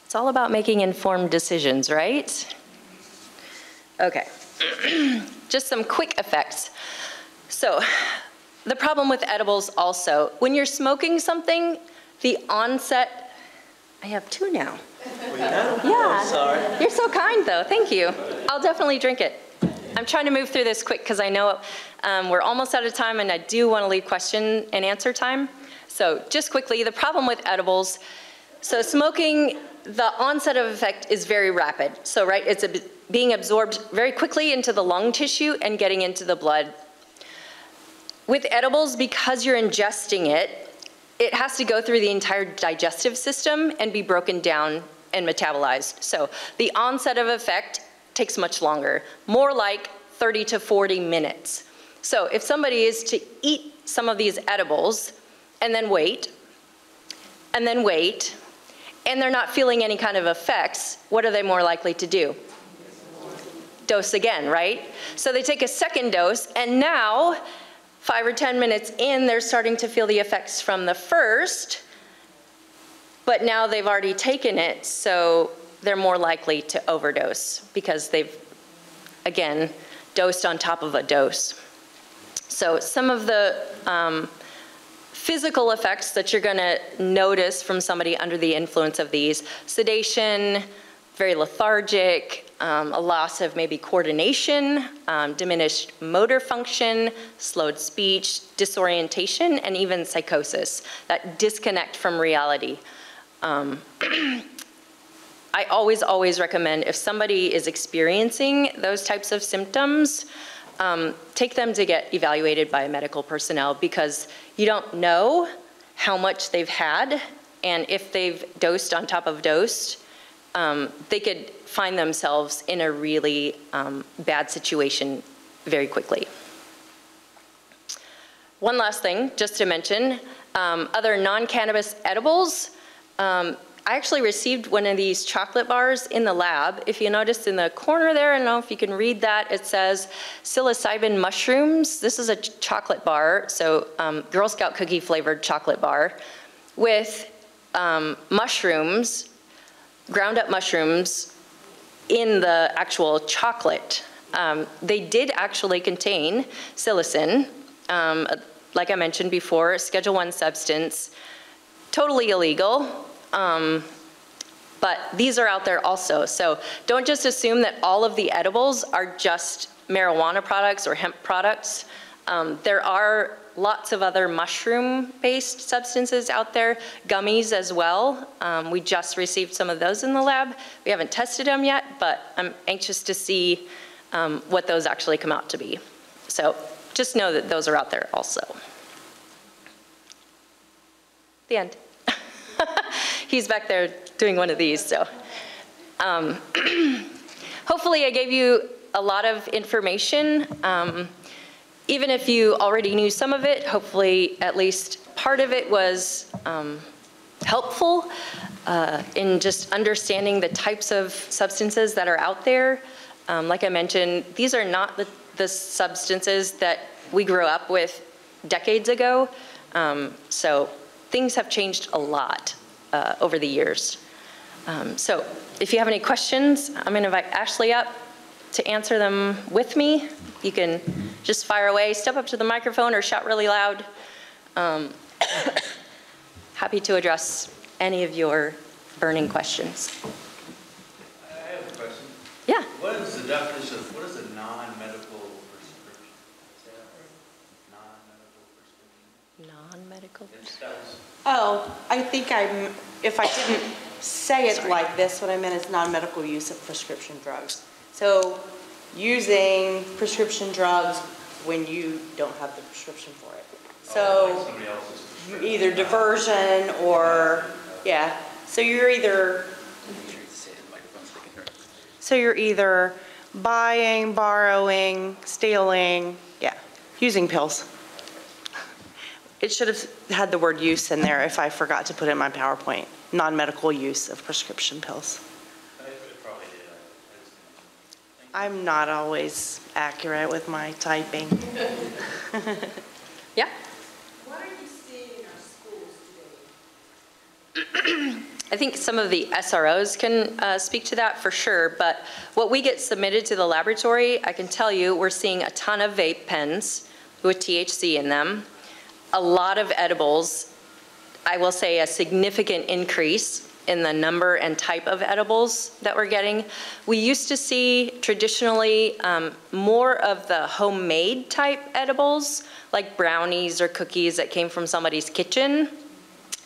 it's all about making informed decisions, right? Okay, just some quick effects. So, the problem with edibles also, when you're smoking something, the onset, I have two now. Yeah. Sorry. You're so kind, though. Thank you. I'll definitely drink it. I'm trying to move through this quick because I know um, we're almost out of time and I do want to leave question and answer time. So just quickly, the problem with edibles, so smoking, the onset of effect is very rapid. So right, it's a, being absorbed very quickly into the lung tissue and getting into the blood. With edibles, because you're ingesting it, it has to go through the entire digestive system and be broken down and metabolized. So the onset of effect takes much longer, more like 30 to 40 minutes. So if somebody is to eat some of these edibles and then wait, and then wait, and they're not feeling any kind of effects, what are they more likely to do? Dose again, right? So they take a second dose, and now, five or 10 minutes in, they're starting to feel the effects from the first, but now they've already taken it, so they're more likely to overdose because they've, again, dosed on top of a dose. So some of the um, physical effects that you're going to notice from somebody under the influence of these sedation, very lethargic, um, a loss of maybe coordination, um, diminished motor function, slowed speech, disorientation, and even psychosis, that disconnect from reality. Um, I always, always recommend if somebody is experiencing those types of symptoms, um, take them to get evaluated by medical personnel because you don't know how much they've had and if they've dosed on top of dosed, um, they could find themselves in a really um, bad situation very quickly. One last thing, just to mention, um, other non-cannabis edibles, um, I actually received one of these chocolate bars in the lab. If you notice in the corner there, I don't know if you can read that, it says psilocybin mushrooms. This is a ch chocolate bar, so um, Girl Scout cookie flavored chocolate bar with um, mushrooms, ground up mushrooms in the actual chocolate. Um, they did actually contain psilocin, um, like I mentioned before, Schedule 1 substance, totally illegal. Um, but these are out there also. So don't just assume that all of the edibles are just marijuana products or hemp products. Um, there are lots of other mushroom-based substances out there, gummies as well. Um, we just received some of those in the lab. We haven't tested them yet, but I'm anxious to see um, what those actually come out to be. So just know that those are out there also. The end. He's back there doing one of these, so. Um, hopefully I gave you a lot of information. Um, even if you already knew some of it, hopefully at least part of it was um, helpful uh, in just understanding the types of substances that are out there. Um, like I mentioned, these are not the, the, substances that we grew up with decades ago. Um, so things have changed a lot uh, over the years. Um, so if you have any questions, I'm going to invite Ashley up to answer them with me. You can just fire away, step up to the microphone or shout really loud. Um, happy to address any of your burning questions. I have a question. Yeah. What is the definition of, what is a non-medical prescription? Say. Non-medical prescription. Non-medical. It's- that was- Oh, I think I'm, if I didn't say it like this, what I meant is non-medical use of prescription drugs. So using prescription drugs when you don't have the prescription for it. oh, So like Somebody else's prescription. either diversion or, yeah, so you're either, So you're either buying, borrowing, stealing, yeah, using pills. It should have had the word use in there if I forgot to put in my PowerPoint, non-medical use of prescription pills. I it probably did. I- I just didn't- I'm not always accurate with my typing. Yeah? What are you seeing in our schools today? I think some of the SROs can uh, speak to that for sure, but what we get submitted to the laboratory, I can tell you, we're seeing a ton of vape pens with THC in them, a lot of edibles. I will say a significant increase in the number and type of edibles that we're getting. We used to see traditionally um, more of the homemade type edibles, like brownies or cookies that came from somebody's kitchen.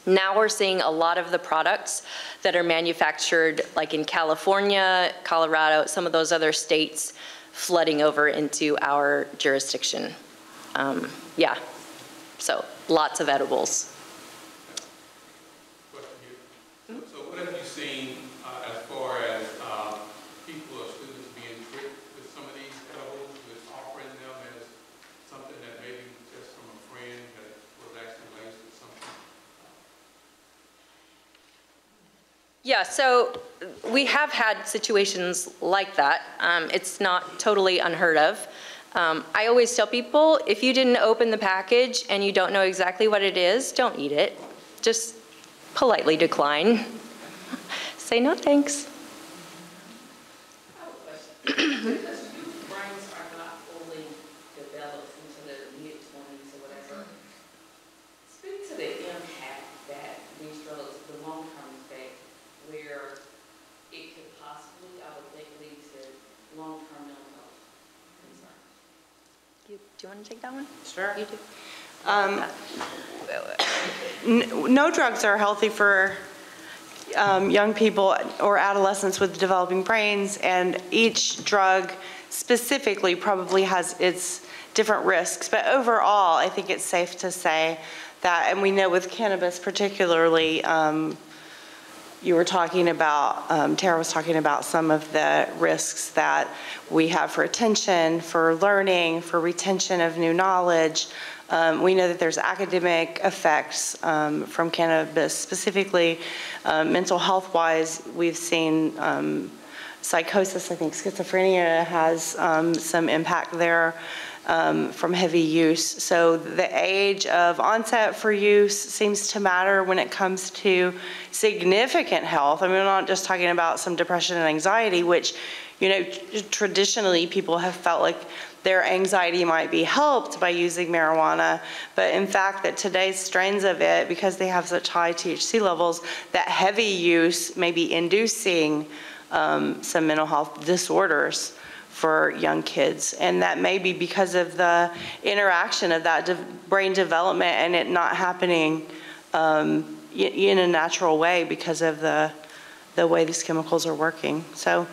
Now we're seeing a lot of the products that are manufactured like in California, Colorado, some of those other states flooding over into our jurisdiction. Um, Yeah, so lots of edibles. Question here. So what have you seen uh, as far as uh, people or students being tricked with some of these edibles, with offering them as something that maybe just from a friend that was actually laced with something? Yeah, so we have had situations like that. Um, It's not totally unheard of. Um, I always tell people, if you didn't open the package and you don't know exactly what it is, don't eat it. Just politely decline. Say no thanks. Because youth brains are not fully developed into their mid-twenties or whatever. Speak to the impact that these drugs, the long-term effect, where it could possibly, I would think, lead to long-term mental health concerns. You- Do you want to take that one? Sure. You do. Um, No drugs are healthy for um, young people or adolescents with developing brains, and each drug specifically probably has its different risks. But overall, I think it's safe to say that, and we know with cannabis particularly, um, you were talking about, um, Tara was talking about some of the risks that we have for attention, for learning, for retention of new knowledge. Um, We know that there's academic effects um, from cannabis, specifically um, mental health-wise. We've seen um, psychosis, I think schizophrenia has um, some impact there um, from heavy use. So the age of onset for use seems to matter when it comes to significant health. I mean, we're not just talking about some depression and anxiety, which, you know, traditionally people have felt like their anxiety might be helped by using marijuana, but in fact that today's strains of it, because they have such high THC levels, that heavy use may be inducing um, some mental health disorders for young kids. And that may be because of the interaction of that de- brain development and it not happening um, in a natural way because of the, the way these chemicals are working. So,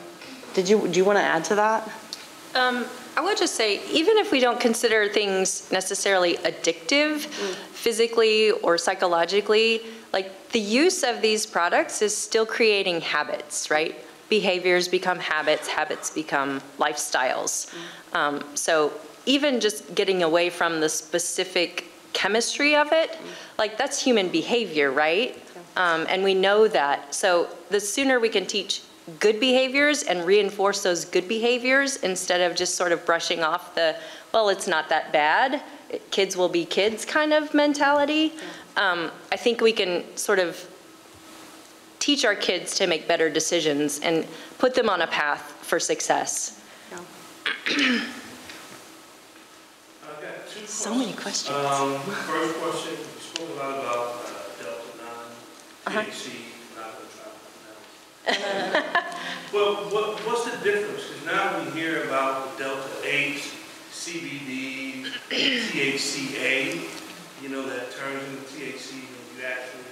did you, do you want to add to that? Um, I would just say, even if we don't consider things necessarily addictive, physically or psychologically, like the use of these products is still creating habits, right? Behaviors become habits, habits become lifestyles. Um, so even just getting away from the specific chemistry of it, like that's human behavior, right? Um, and we know that. So the sooner we can teach good behaviors and reinforce those good behaviors instead of just sort of brushing off the, well, it's not that bad, kids will be kids kind of mentality, um, I think we can sort of teach our kids to make better decisions and put them on a path for success. I've got two So many questions. Um, first question, you spoke a lot about uh, Delta 9, Uh-huh. THC, not gonna try to pronounce. Well, what, what's the difference? Because now we hear about the Delta 8, CBD, THCA, you know, that turns into THC when you actually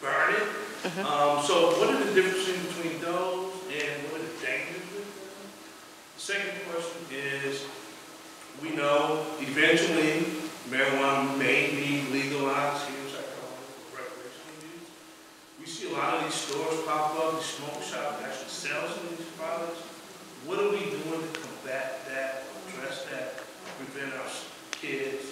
burn it. Mm -hmm. um, so what are the differences between those and what are the dangers with them? The second question is, we know eventually marijuana may be legalized here in Sacramento for recreational use. We see a lot of these stores pop up, these smoke shops actually sell some of these products. What are we doing to combat that, address that, prevent our kids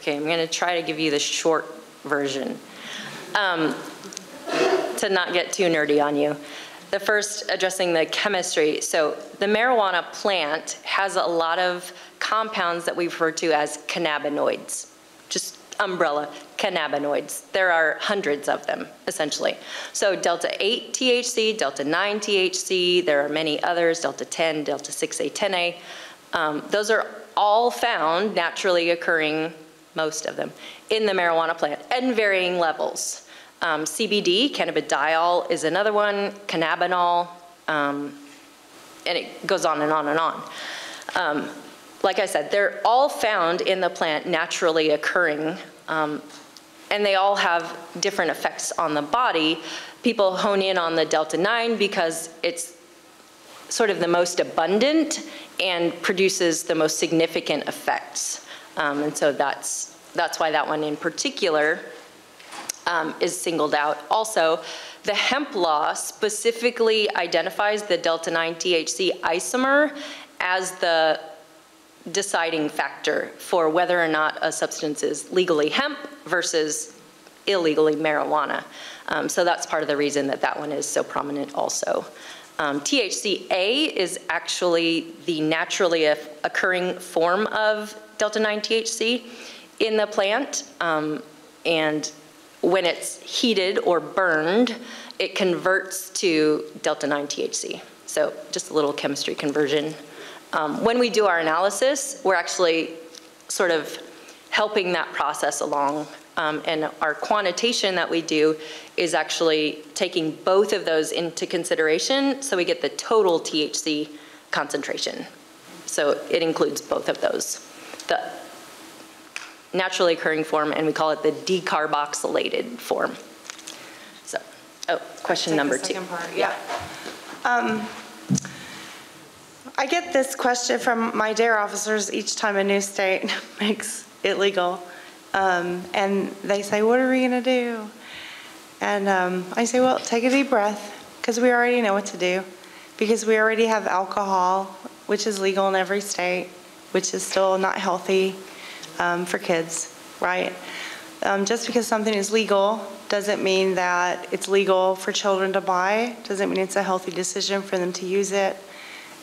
Okay, I'm going to try to give you the short version. Um, to not get too nerdy on you. The first, addressing the chemistry. So the marijuana plant has a lot of compounds that we refer to as cannabinoids, just umbrella cannabinoids. There are hundreds of them, essentially. So delta 8 THC, delta 9 THC, there are many others, delta 10, delta 6A, 10A. Um, those are all found naturally occurring, most of them, in the marijuana plant and varying levels. Um, CBD, cannabidiol, is another one, cannabinol, um, and it goes on and on and on. Um, like I said, they're all found in the plant naturally occurring, um, and they all have different effects on the body. People hone in on the delta 9 because it's sort of the most abundant and produces the most significant effects. Um, and so that's, that's why that one in particular um, is singled out. Also, the hemp law specifically identifies the delta 9 THC isomer as the deciding factor for whether or not a substance is legally hemp versus illegally marijuana. Um, so that's part of the reason that that one is so prominent also. Um, THCA is actually the naturally occurring form of delta 9 THC in the plant. Um, and when it's heated or burned, it converts to delta 9 THC. So just a little chemistry conversion. Um, when we do our analysis, we're actually sort of helping that process along. Um, and our quantitation that we do is actually taking both of those into consideration so we get the total THC concentration. So it includes both of those. The naturally occurring form, and we call it the decarboxylated form. So, oh, question number two. part, Yeah. Um, I get this question from my DARE officers each time a new state makes it legal. Um, And they say, what are we going to do? And um, I say, well, take a deep breath, because we already know what to do. Because we already have alcohol, which is legal in every state, which is still not healthy um, for kids, right? Um, Just because something is legal doesn't mean that it's legal for children to buy, doesn't mean it's a healthy decision for them to use it.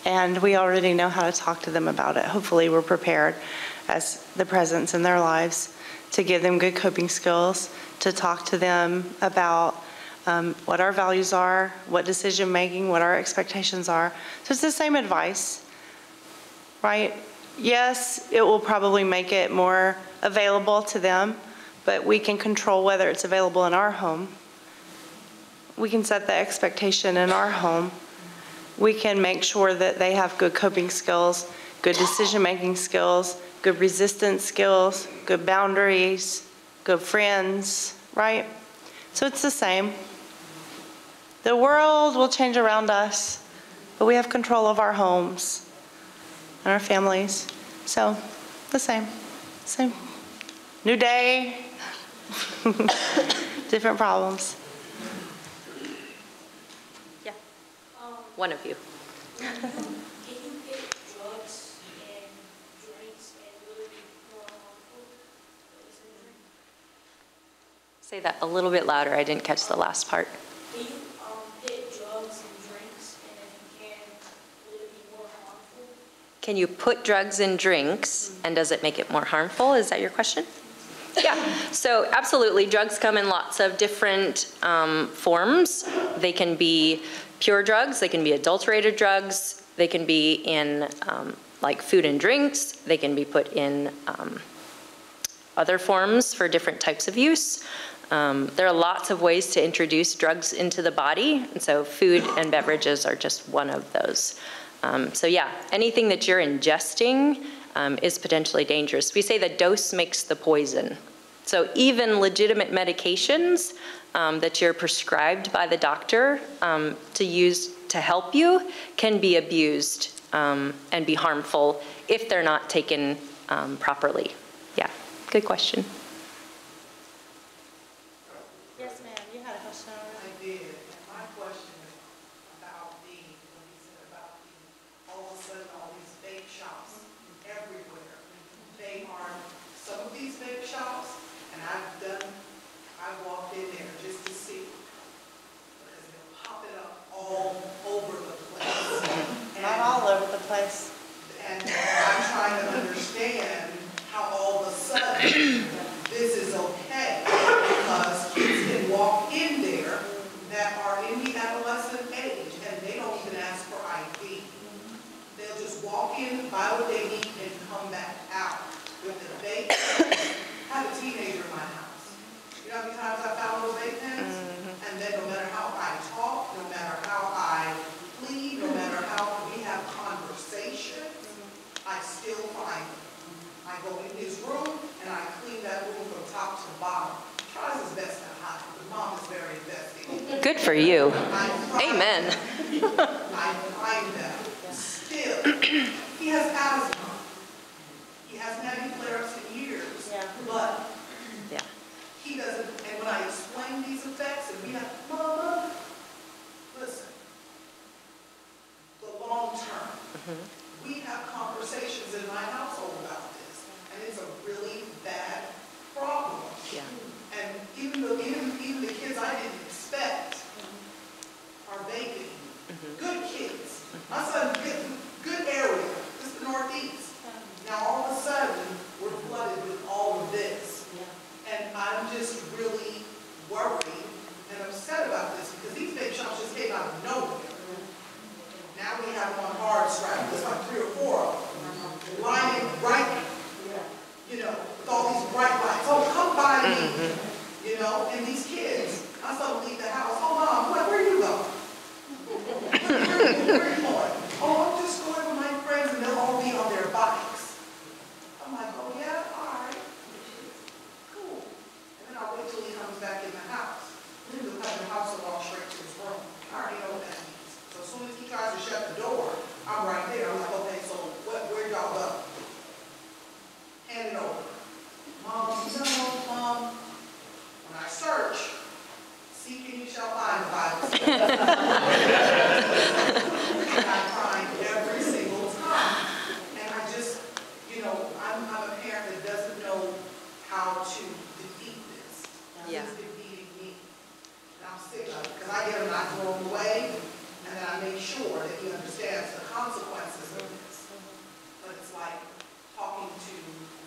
And we already know how to talk to them about it. Hopefully, we're prepared as the presence in their lives to give them good coping skills, to talk to them about um, what our values are, what decision-making, what our expectations are. So it's the same advice, right? Yes, it will probably make it more available to them, but we can control whether it's available in our home. We can set the expectation in our home. We can make sure that they have good coping skills, good decision-making skills, good resistance skills, good boundaries, good friends, right? So it's the same. The world will change around us, but we have control of our homes and our families. So, the same, same. New day, different problems. Yeah. One of you. Say that a little bit louder. I didn't catch the last part. Can you um, get drugs and drinks and if you can, will it be more harmful? Can you put drugs in drinks and does it make it more harmful? Is that your question? Yeah, so absolutely, drugs come in lots of different um, forms. They can be pure drugs, they can be adulterated drugs, they can be in um, like food and drinks, they can be put in um, other forms for different types of use. Um, There are lots of ways to introduce drugs into the body, and so food and beverages are just one of those. Um, So yeah, anything that you're ingesting um, is potentially dangerous. We say the dose makes the poison. So even legitimate medications um, that you're prescribed by the doctor um, to use to help you can be abused um, and be harmful if they're not taken um, properly. Yeah, good question. Yes, ma'am, you had a question I did, and my question is about the, when you said about the, all of a sudden, all these vape shops everywhere. They are, some of these vape shops Good for you. Amen. I find that still, he has asthma. He hasn't had any flare-ups in years. But Yeah. he doesn't, and when I explain these effects, and we have, mama, listen, the long term, we have conversations in my household about this, and it's a really bad problem. Yeah. And even the, even, even the kids I didn't expect are vaping. Good kids. My son, good, good area, this is the northeast. Now, all of a sudden, we're flooded with all of this. And I'm just really worried and upset about this because these vape shops just came out of nowhere. Now we have them on Hard Scrabble, there's like three or four of them. Lining right, you know, with all these bright lights, oh, come by me. You know, and these kids, I saw them leave the house, oh, mom, where, where you going? Where, where, where you going? Oh, I'm just going with my friends and they'll all be on their bikes. I'm like, oh, yeah, all right. Cool. And then I'll wait till he comes back in the house. Then he'll come in the house and walk straight to his room. I already know what that means. So as soon as he tries to shut the door, I'm right there. I'm like, okay, so what, where y'all go? Hand it over. Mom, no, mom. When I search, seek and you shall find, the Bible says. And I find every single time. And I just, you know, I'm, I'm a parent that doesn't know how to defeat this. Yeah. It's defeating me. And I'm sick of it, because I get them, I throw them away, and then I make sure that he understands the consequences of this. But it's like talking to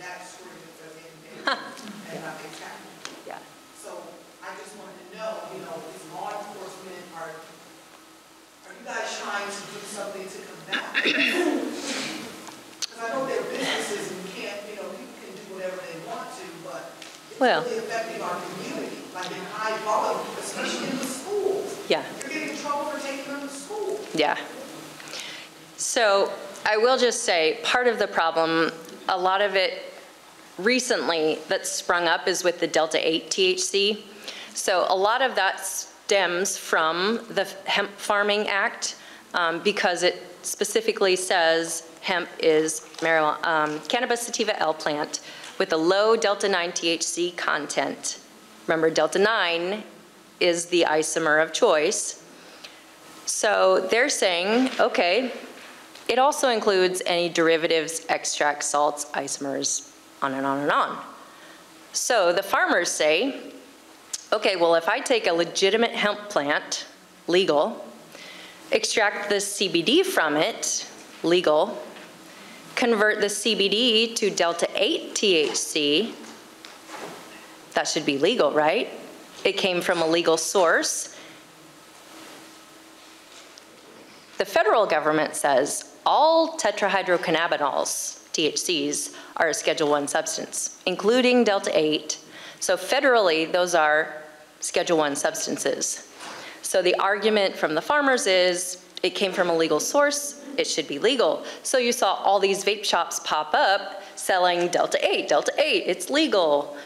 that screen that says, and nothing's happening. Yeah. So I just wanted to know, you know, is law enforcement, are, are you guys trying to do something to combat this? Because I know they're businesses and you can't, you know, people can do whatever they want to, but it's Well- really affecting our community, like in high volume, especially in the schools. Yeah. You're getting in trouble for taking them to school. Yeah. So I will just say, part of the problem, a lot of it recently that's sprung up is with the Delta 8 THC. So a lot of that stems from the Hemp Farming Act um, because it specifically says hemp is marijuana, um, cannabis sativa L plant with a low Delta 9 THC content. Remember, Delta 9 is the isomer of choice. So they're saying, okay, it also includes any derivatives, extracts, salts, isomers, on and on and on. So the farmers say, okay, well, if I take a legitimate hemp plant, legal, extract the CBD from it, legal, convert the CBD to delta 8 THC, that should be legal, right? It came from a legal source. The federal government says all tetrahydrocannabinols, THCs, are a Schedule 1 substance, including Delta 8. So federally, those are Schedule 1 substances. So the argument from the farmers is it came from a legal source, it should be legal. So you saw all these vape shops pop up selling Delta 8, Delta 8, it's legal.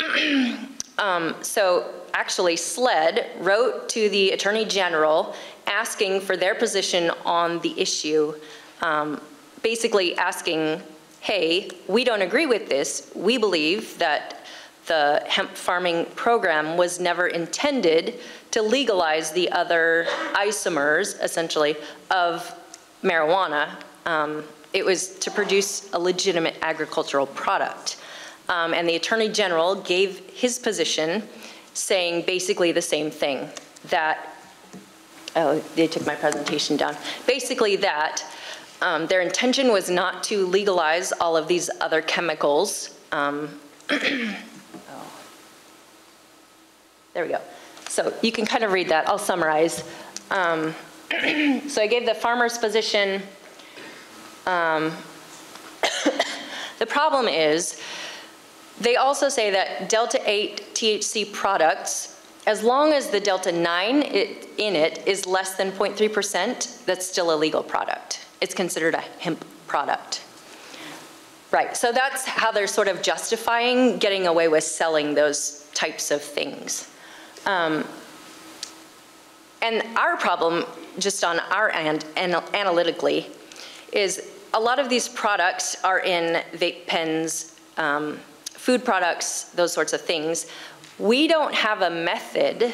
Um, So actually, SLED wrote to the Attorney General asking for their position on the issue, um, basically asking, hey, we don't agree with this. We believe that the hemp farming program was never intended to legalize the other isomers, essentially, of marijuana. Um, It was to produce a legitimate agricultural product. Um, And the Attorney General gave his position, saying basically the same thing, that, oh, they took my presentation down. Basically that um, their intention was not to legalize all of these other chemicals. um, oh. There we go. So you can kind of read that. I'll summarize. So I gave the farmer's position. Um, The problem is, they also say that Delta 8 THC products, as long as the Delta 9 it- in it is less than 0.3%, that's still a legal product. It's considered a hemp product. Right, so that's how they're sort of justifying getting away with selling those types of things. Um, And our problem, just on our end, and analytically, is a lot of these products are in vape pens, um, food products, those sorts of things. We don't have a method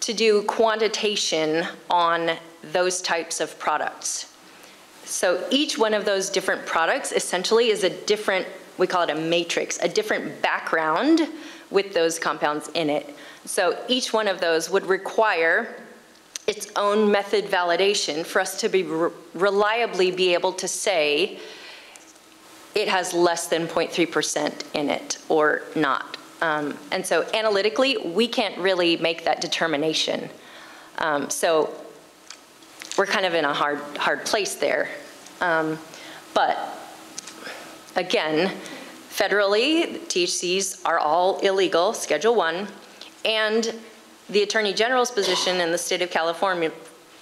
to do quantitation on those types of products. So each one of those different products essentially is a different, we call it a matrix, a different background with those compounds in it. So each one of those would require its own method validation for us to be re- reliably be able to say it has less than 0.3% in it or not. Um, and so analytically, we can't really make that determination. Um, so we're kind of in a hard, hard place there. Um, but again, federally, THCs are all illegal, Schedule 1, and the Attorney General's position in the state of California,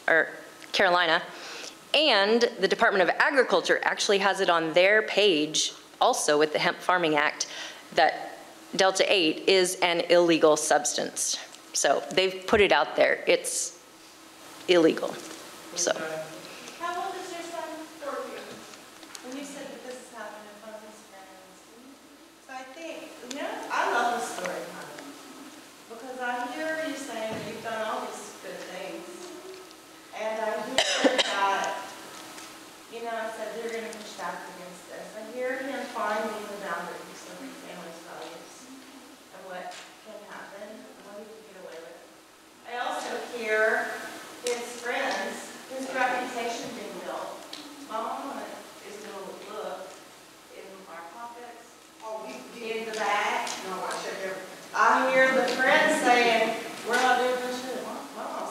or Carolina, and the Department of Agriculture actually has it on their page, also with the Hemp Farming Act, that Delta 8 is an illegal substance. So they've put it out there. It's illegal. So. How old is your son? Four. When you said that this is in front of his parents. So I think, you know, I love this story, honey. Because I hear you saying that you've done all these good things. And I hear that, you know, I said you're gonna push back against this. I hear him finding the boundaries of your family's values and what can happen, and what he can get away with. I also hear his friends, his reputation being built. Mom is gonna look in our pockets, Oh, we, we, in the bag. no, I check every, I hear the friends saying, we're not doing this shit. Mom, Mom,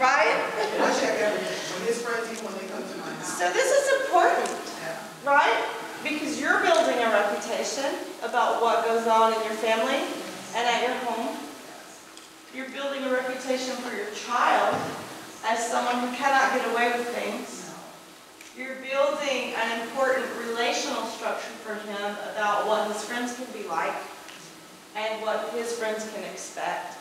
Right? I check every, when his friends, even when they come to my house. So this is important, Yeah. right? Because you're building a reputation about what goes on in your family and at your home. You're building a reputation for your child as someone who cannot get away with things. You're building an important relational structure for him about what his friends can be like and what his friends can expect.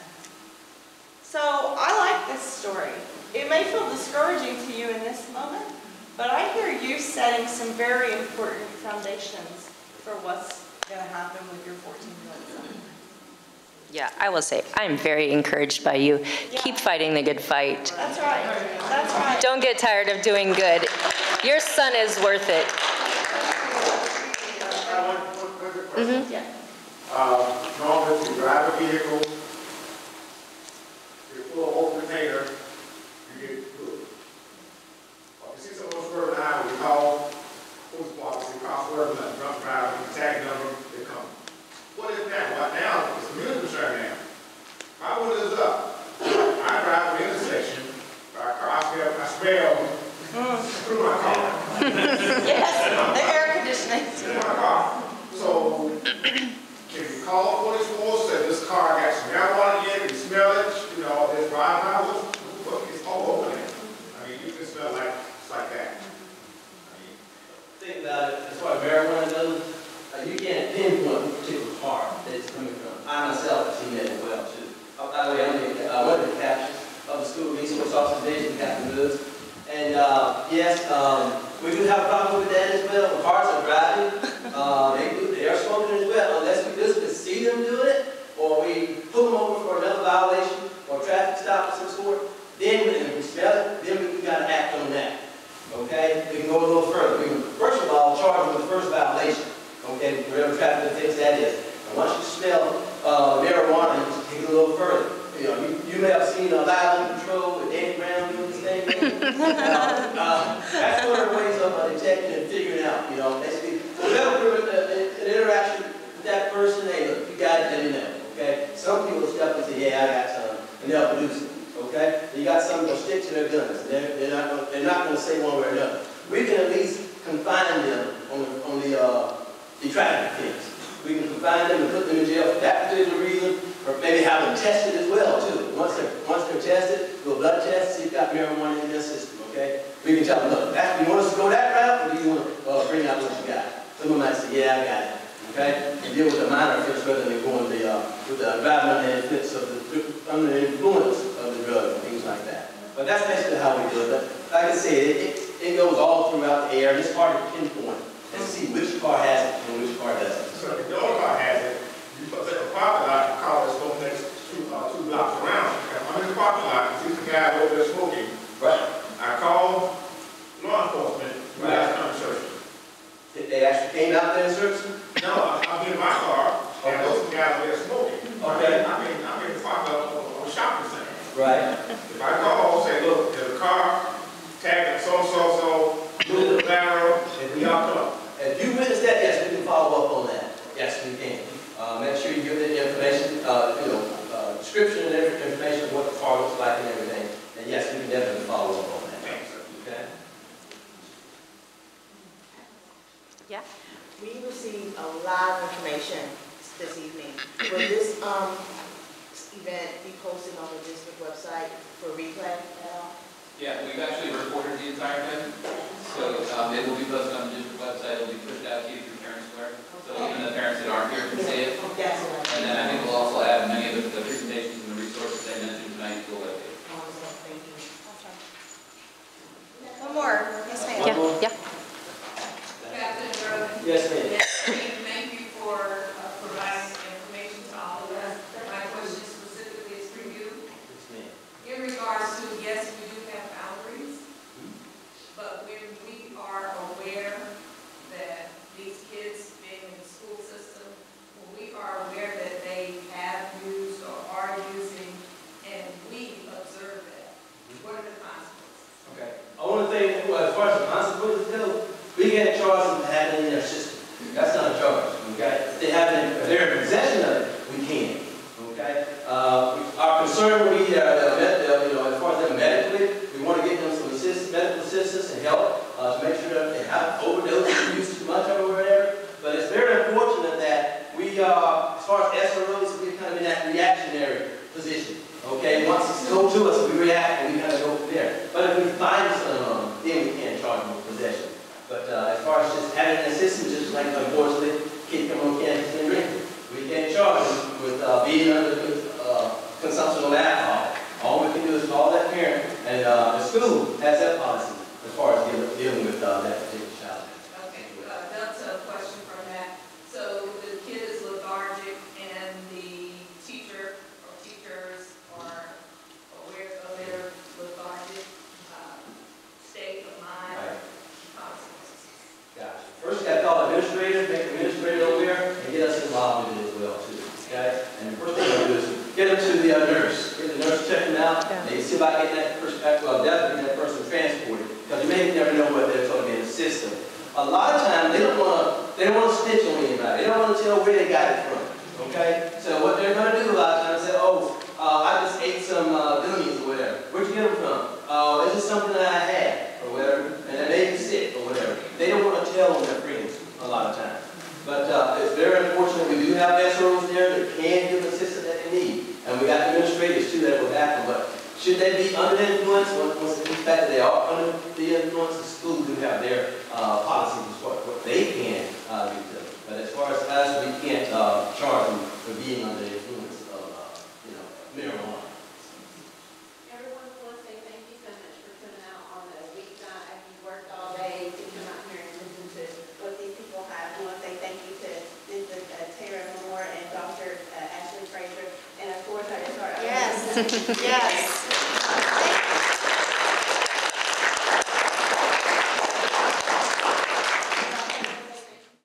So I like this story. It may feel discouraging to you in this moment, but I hear you setting some very important foundations for what's going to happen with your 14-year-old son. Yeah, I will say, I'm very encouraged by you. Keep fighting the good fight. That's right. That's right. Don't get tired of doing good. Your son is worth it. I have one, one quick question. Yeah. Uh, normally, if you vehicle, you pull an open container, you get good. If you see someone swerving out, we call police department, we call swerving, that drunk driver, we tag number, they come. What is that? What now? It's a community concern now. My window is up. I drive the intersection, I I smell, I smell through my car. Yes, the air conditioning. in my car. So, can you call police force, say this car got some marijuana in it, you smell it, you know, it's driving out, what, what, it's all over there. I mean, you can smell like, it's like that. I mean, Think about it, as far as marijuana goes, uh, you can't pinpoint which particular part that it's coming from. I myself have seen that as well, too. Uh, By the way, I'm the, uh, one of the captains of the school resource officer division, Captain Woods. And, uh, yes, um, we do have a problem with that as well. When cars are driving, uh, they do, they are smoking as well, unless we physically see them do it, or we pull them over for another violation, or traffic stop of some sort, then when we smell it, then we, we gotta act on that. Okay, we can go a little further. We can, first of all, charge them with the first violation. Okay, whatever traffic offense that is. And once you smell uh, marijuana, you just take it a little further. You know, you, you may have seen a Island Patrol with Danny Brown doing this thing. uh, uh, that's one of the ways of uh, detecting and figuring out. You know, basically, have an interaction with that person. Hey, look, you got it, let me know. Okay, some people step and say, yeah, I got some, and they'll produce it. Okay, you got some that'll stick to their guns. And they're, they're not they're not going to say one way or another. We can at least confine them on the on the uh, the things. We can confine them and put them in jail for that particular reason, or maybe have them tested as well, too. Once they're, once they're tested, do a blood test, see if they've got marijuana in their system, okay? We can tell them, look, that, you want us to go that route, or do you want to uh, bring out what you got? Someone might say, yeah, I got it, okay? And deal with the minor offense rather than going the, uh, with the driving under the influence of the, under the influence of the drug and things like that. But that's basically how we do it. But like I said, it, it goes all throughout the air, and it's hard to pinpoint. Let's see which car has it and which car doesn't. So if your car has it, you put the parking lot and call this whole next two, uh, two blocks around. And I'm in the parking lot and see the guy over there smoking. Right. I call law enforcement. You right. guys come search. Did they actually came out there and searched? No, I'm in my car okay. and those guys over there smoking. Okay. I'm in, I'm in the parking lot of a shopping center. Right. If I call, say, look, there's a car tagging so, so, so, uh, you know, uh, description and information of what the car looks like and everything. And yes, we can definitely follow up on that. Okay? Yeah? We received a lot of information this evening. Will this um, event be posted on the district website for replay now? Yeah, we've actually recorded the entire thing. So um, it will be posted on the district website. It will be pushed out to you through Parents Square. So even the parents that aren't here can see it. Oh, and then I think One more. Yes, ma'am. Yeah, more. yeah. Captain Rowan. Yes, ma'am. Thank you for uh, providing information to all of us. My question specifically is for you. Yes, ma'am. In regards to, yes, we do have boundaries, hmm? but when we are aware that these kids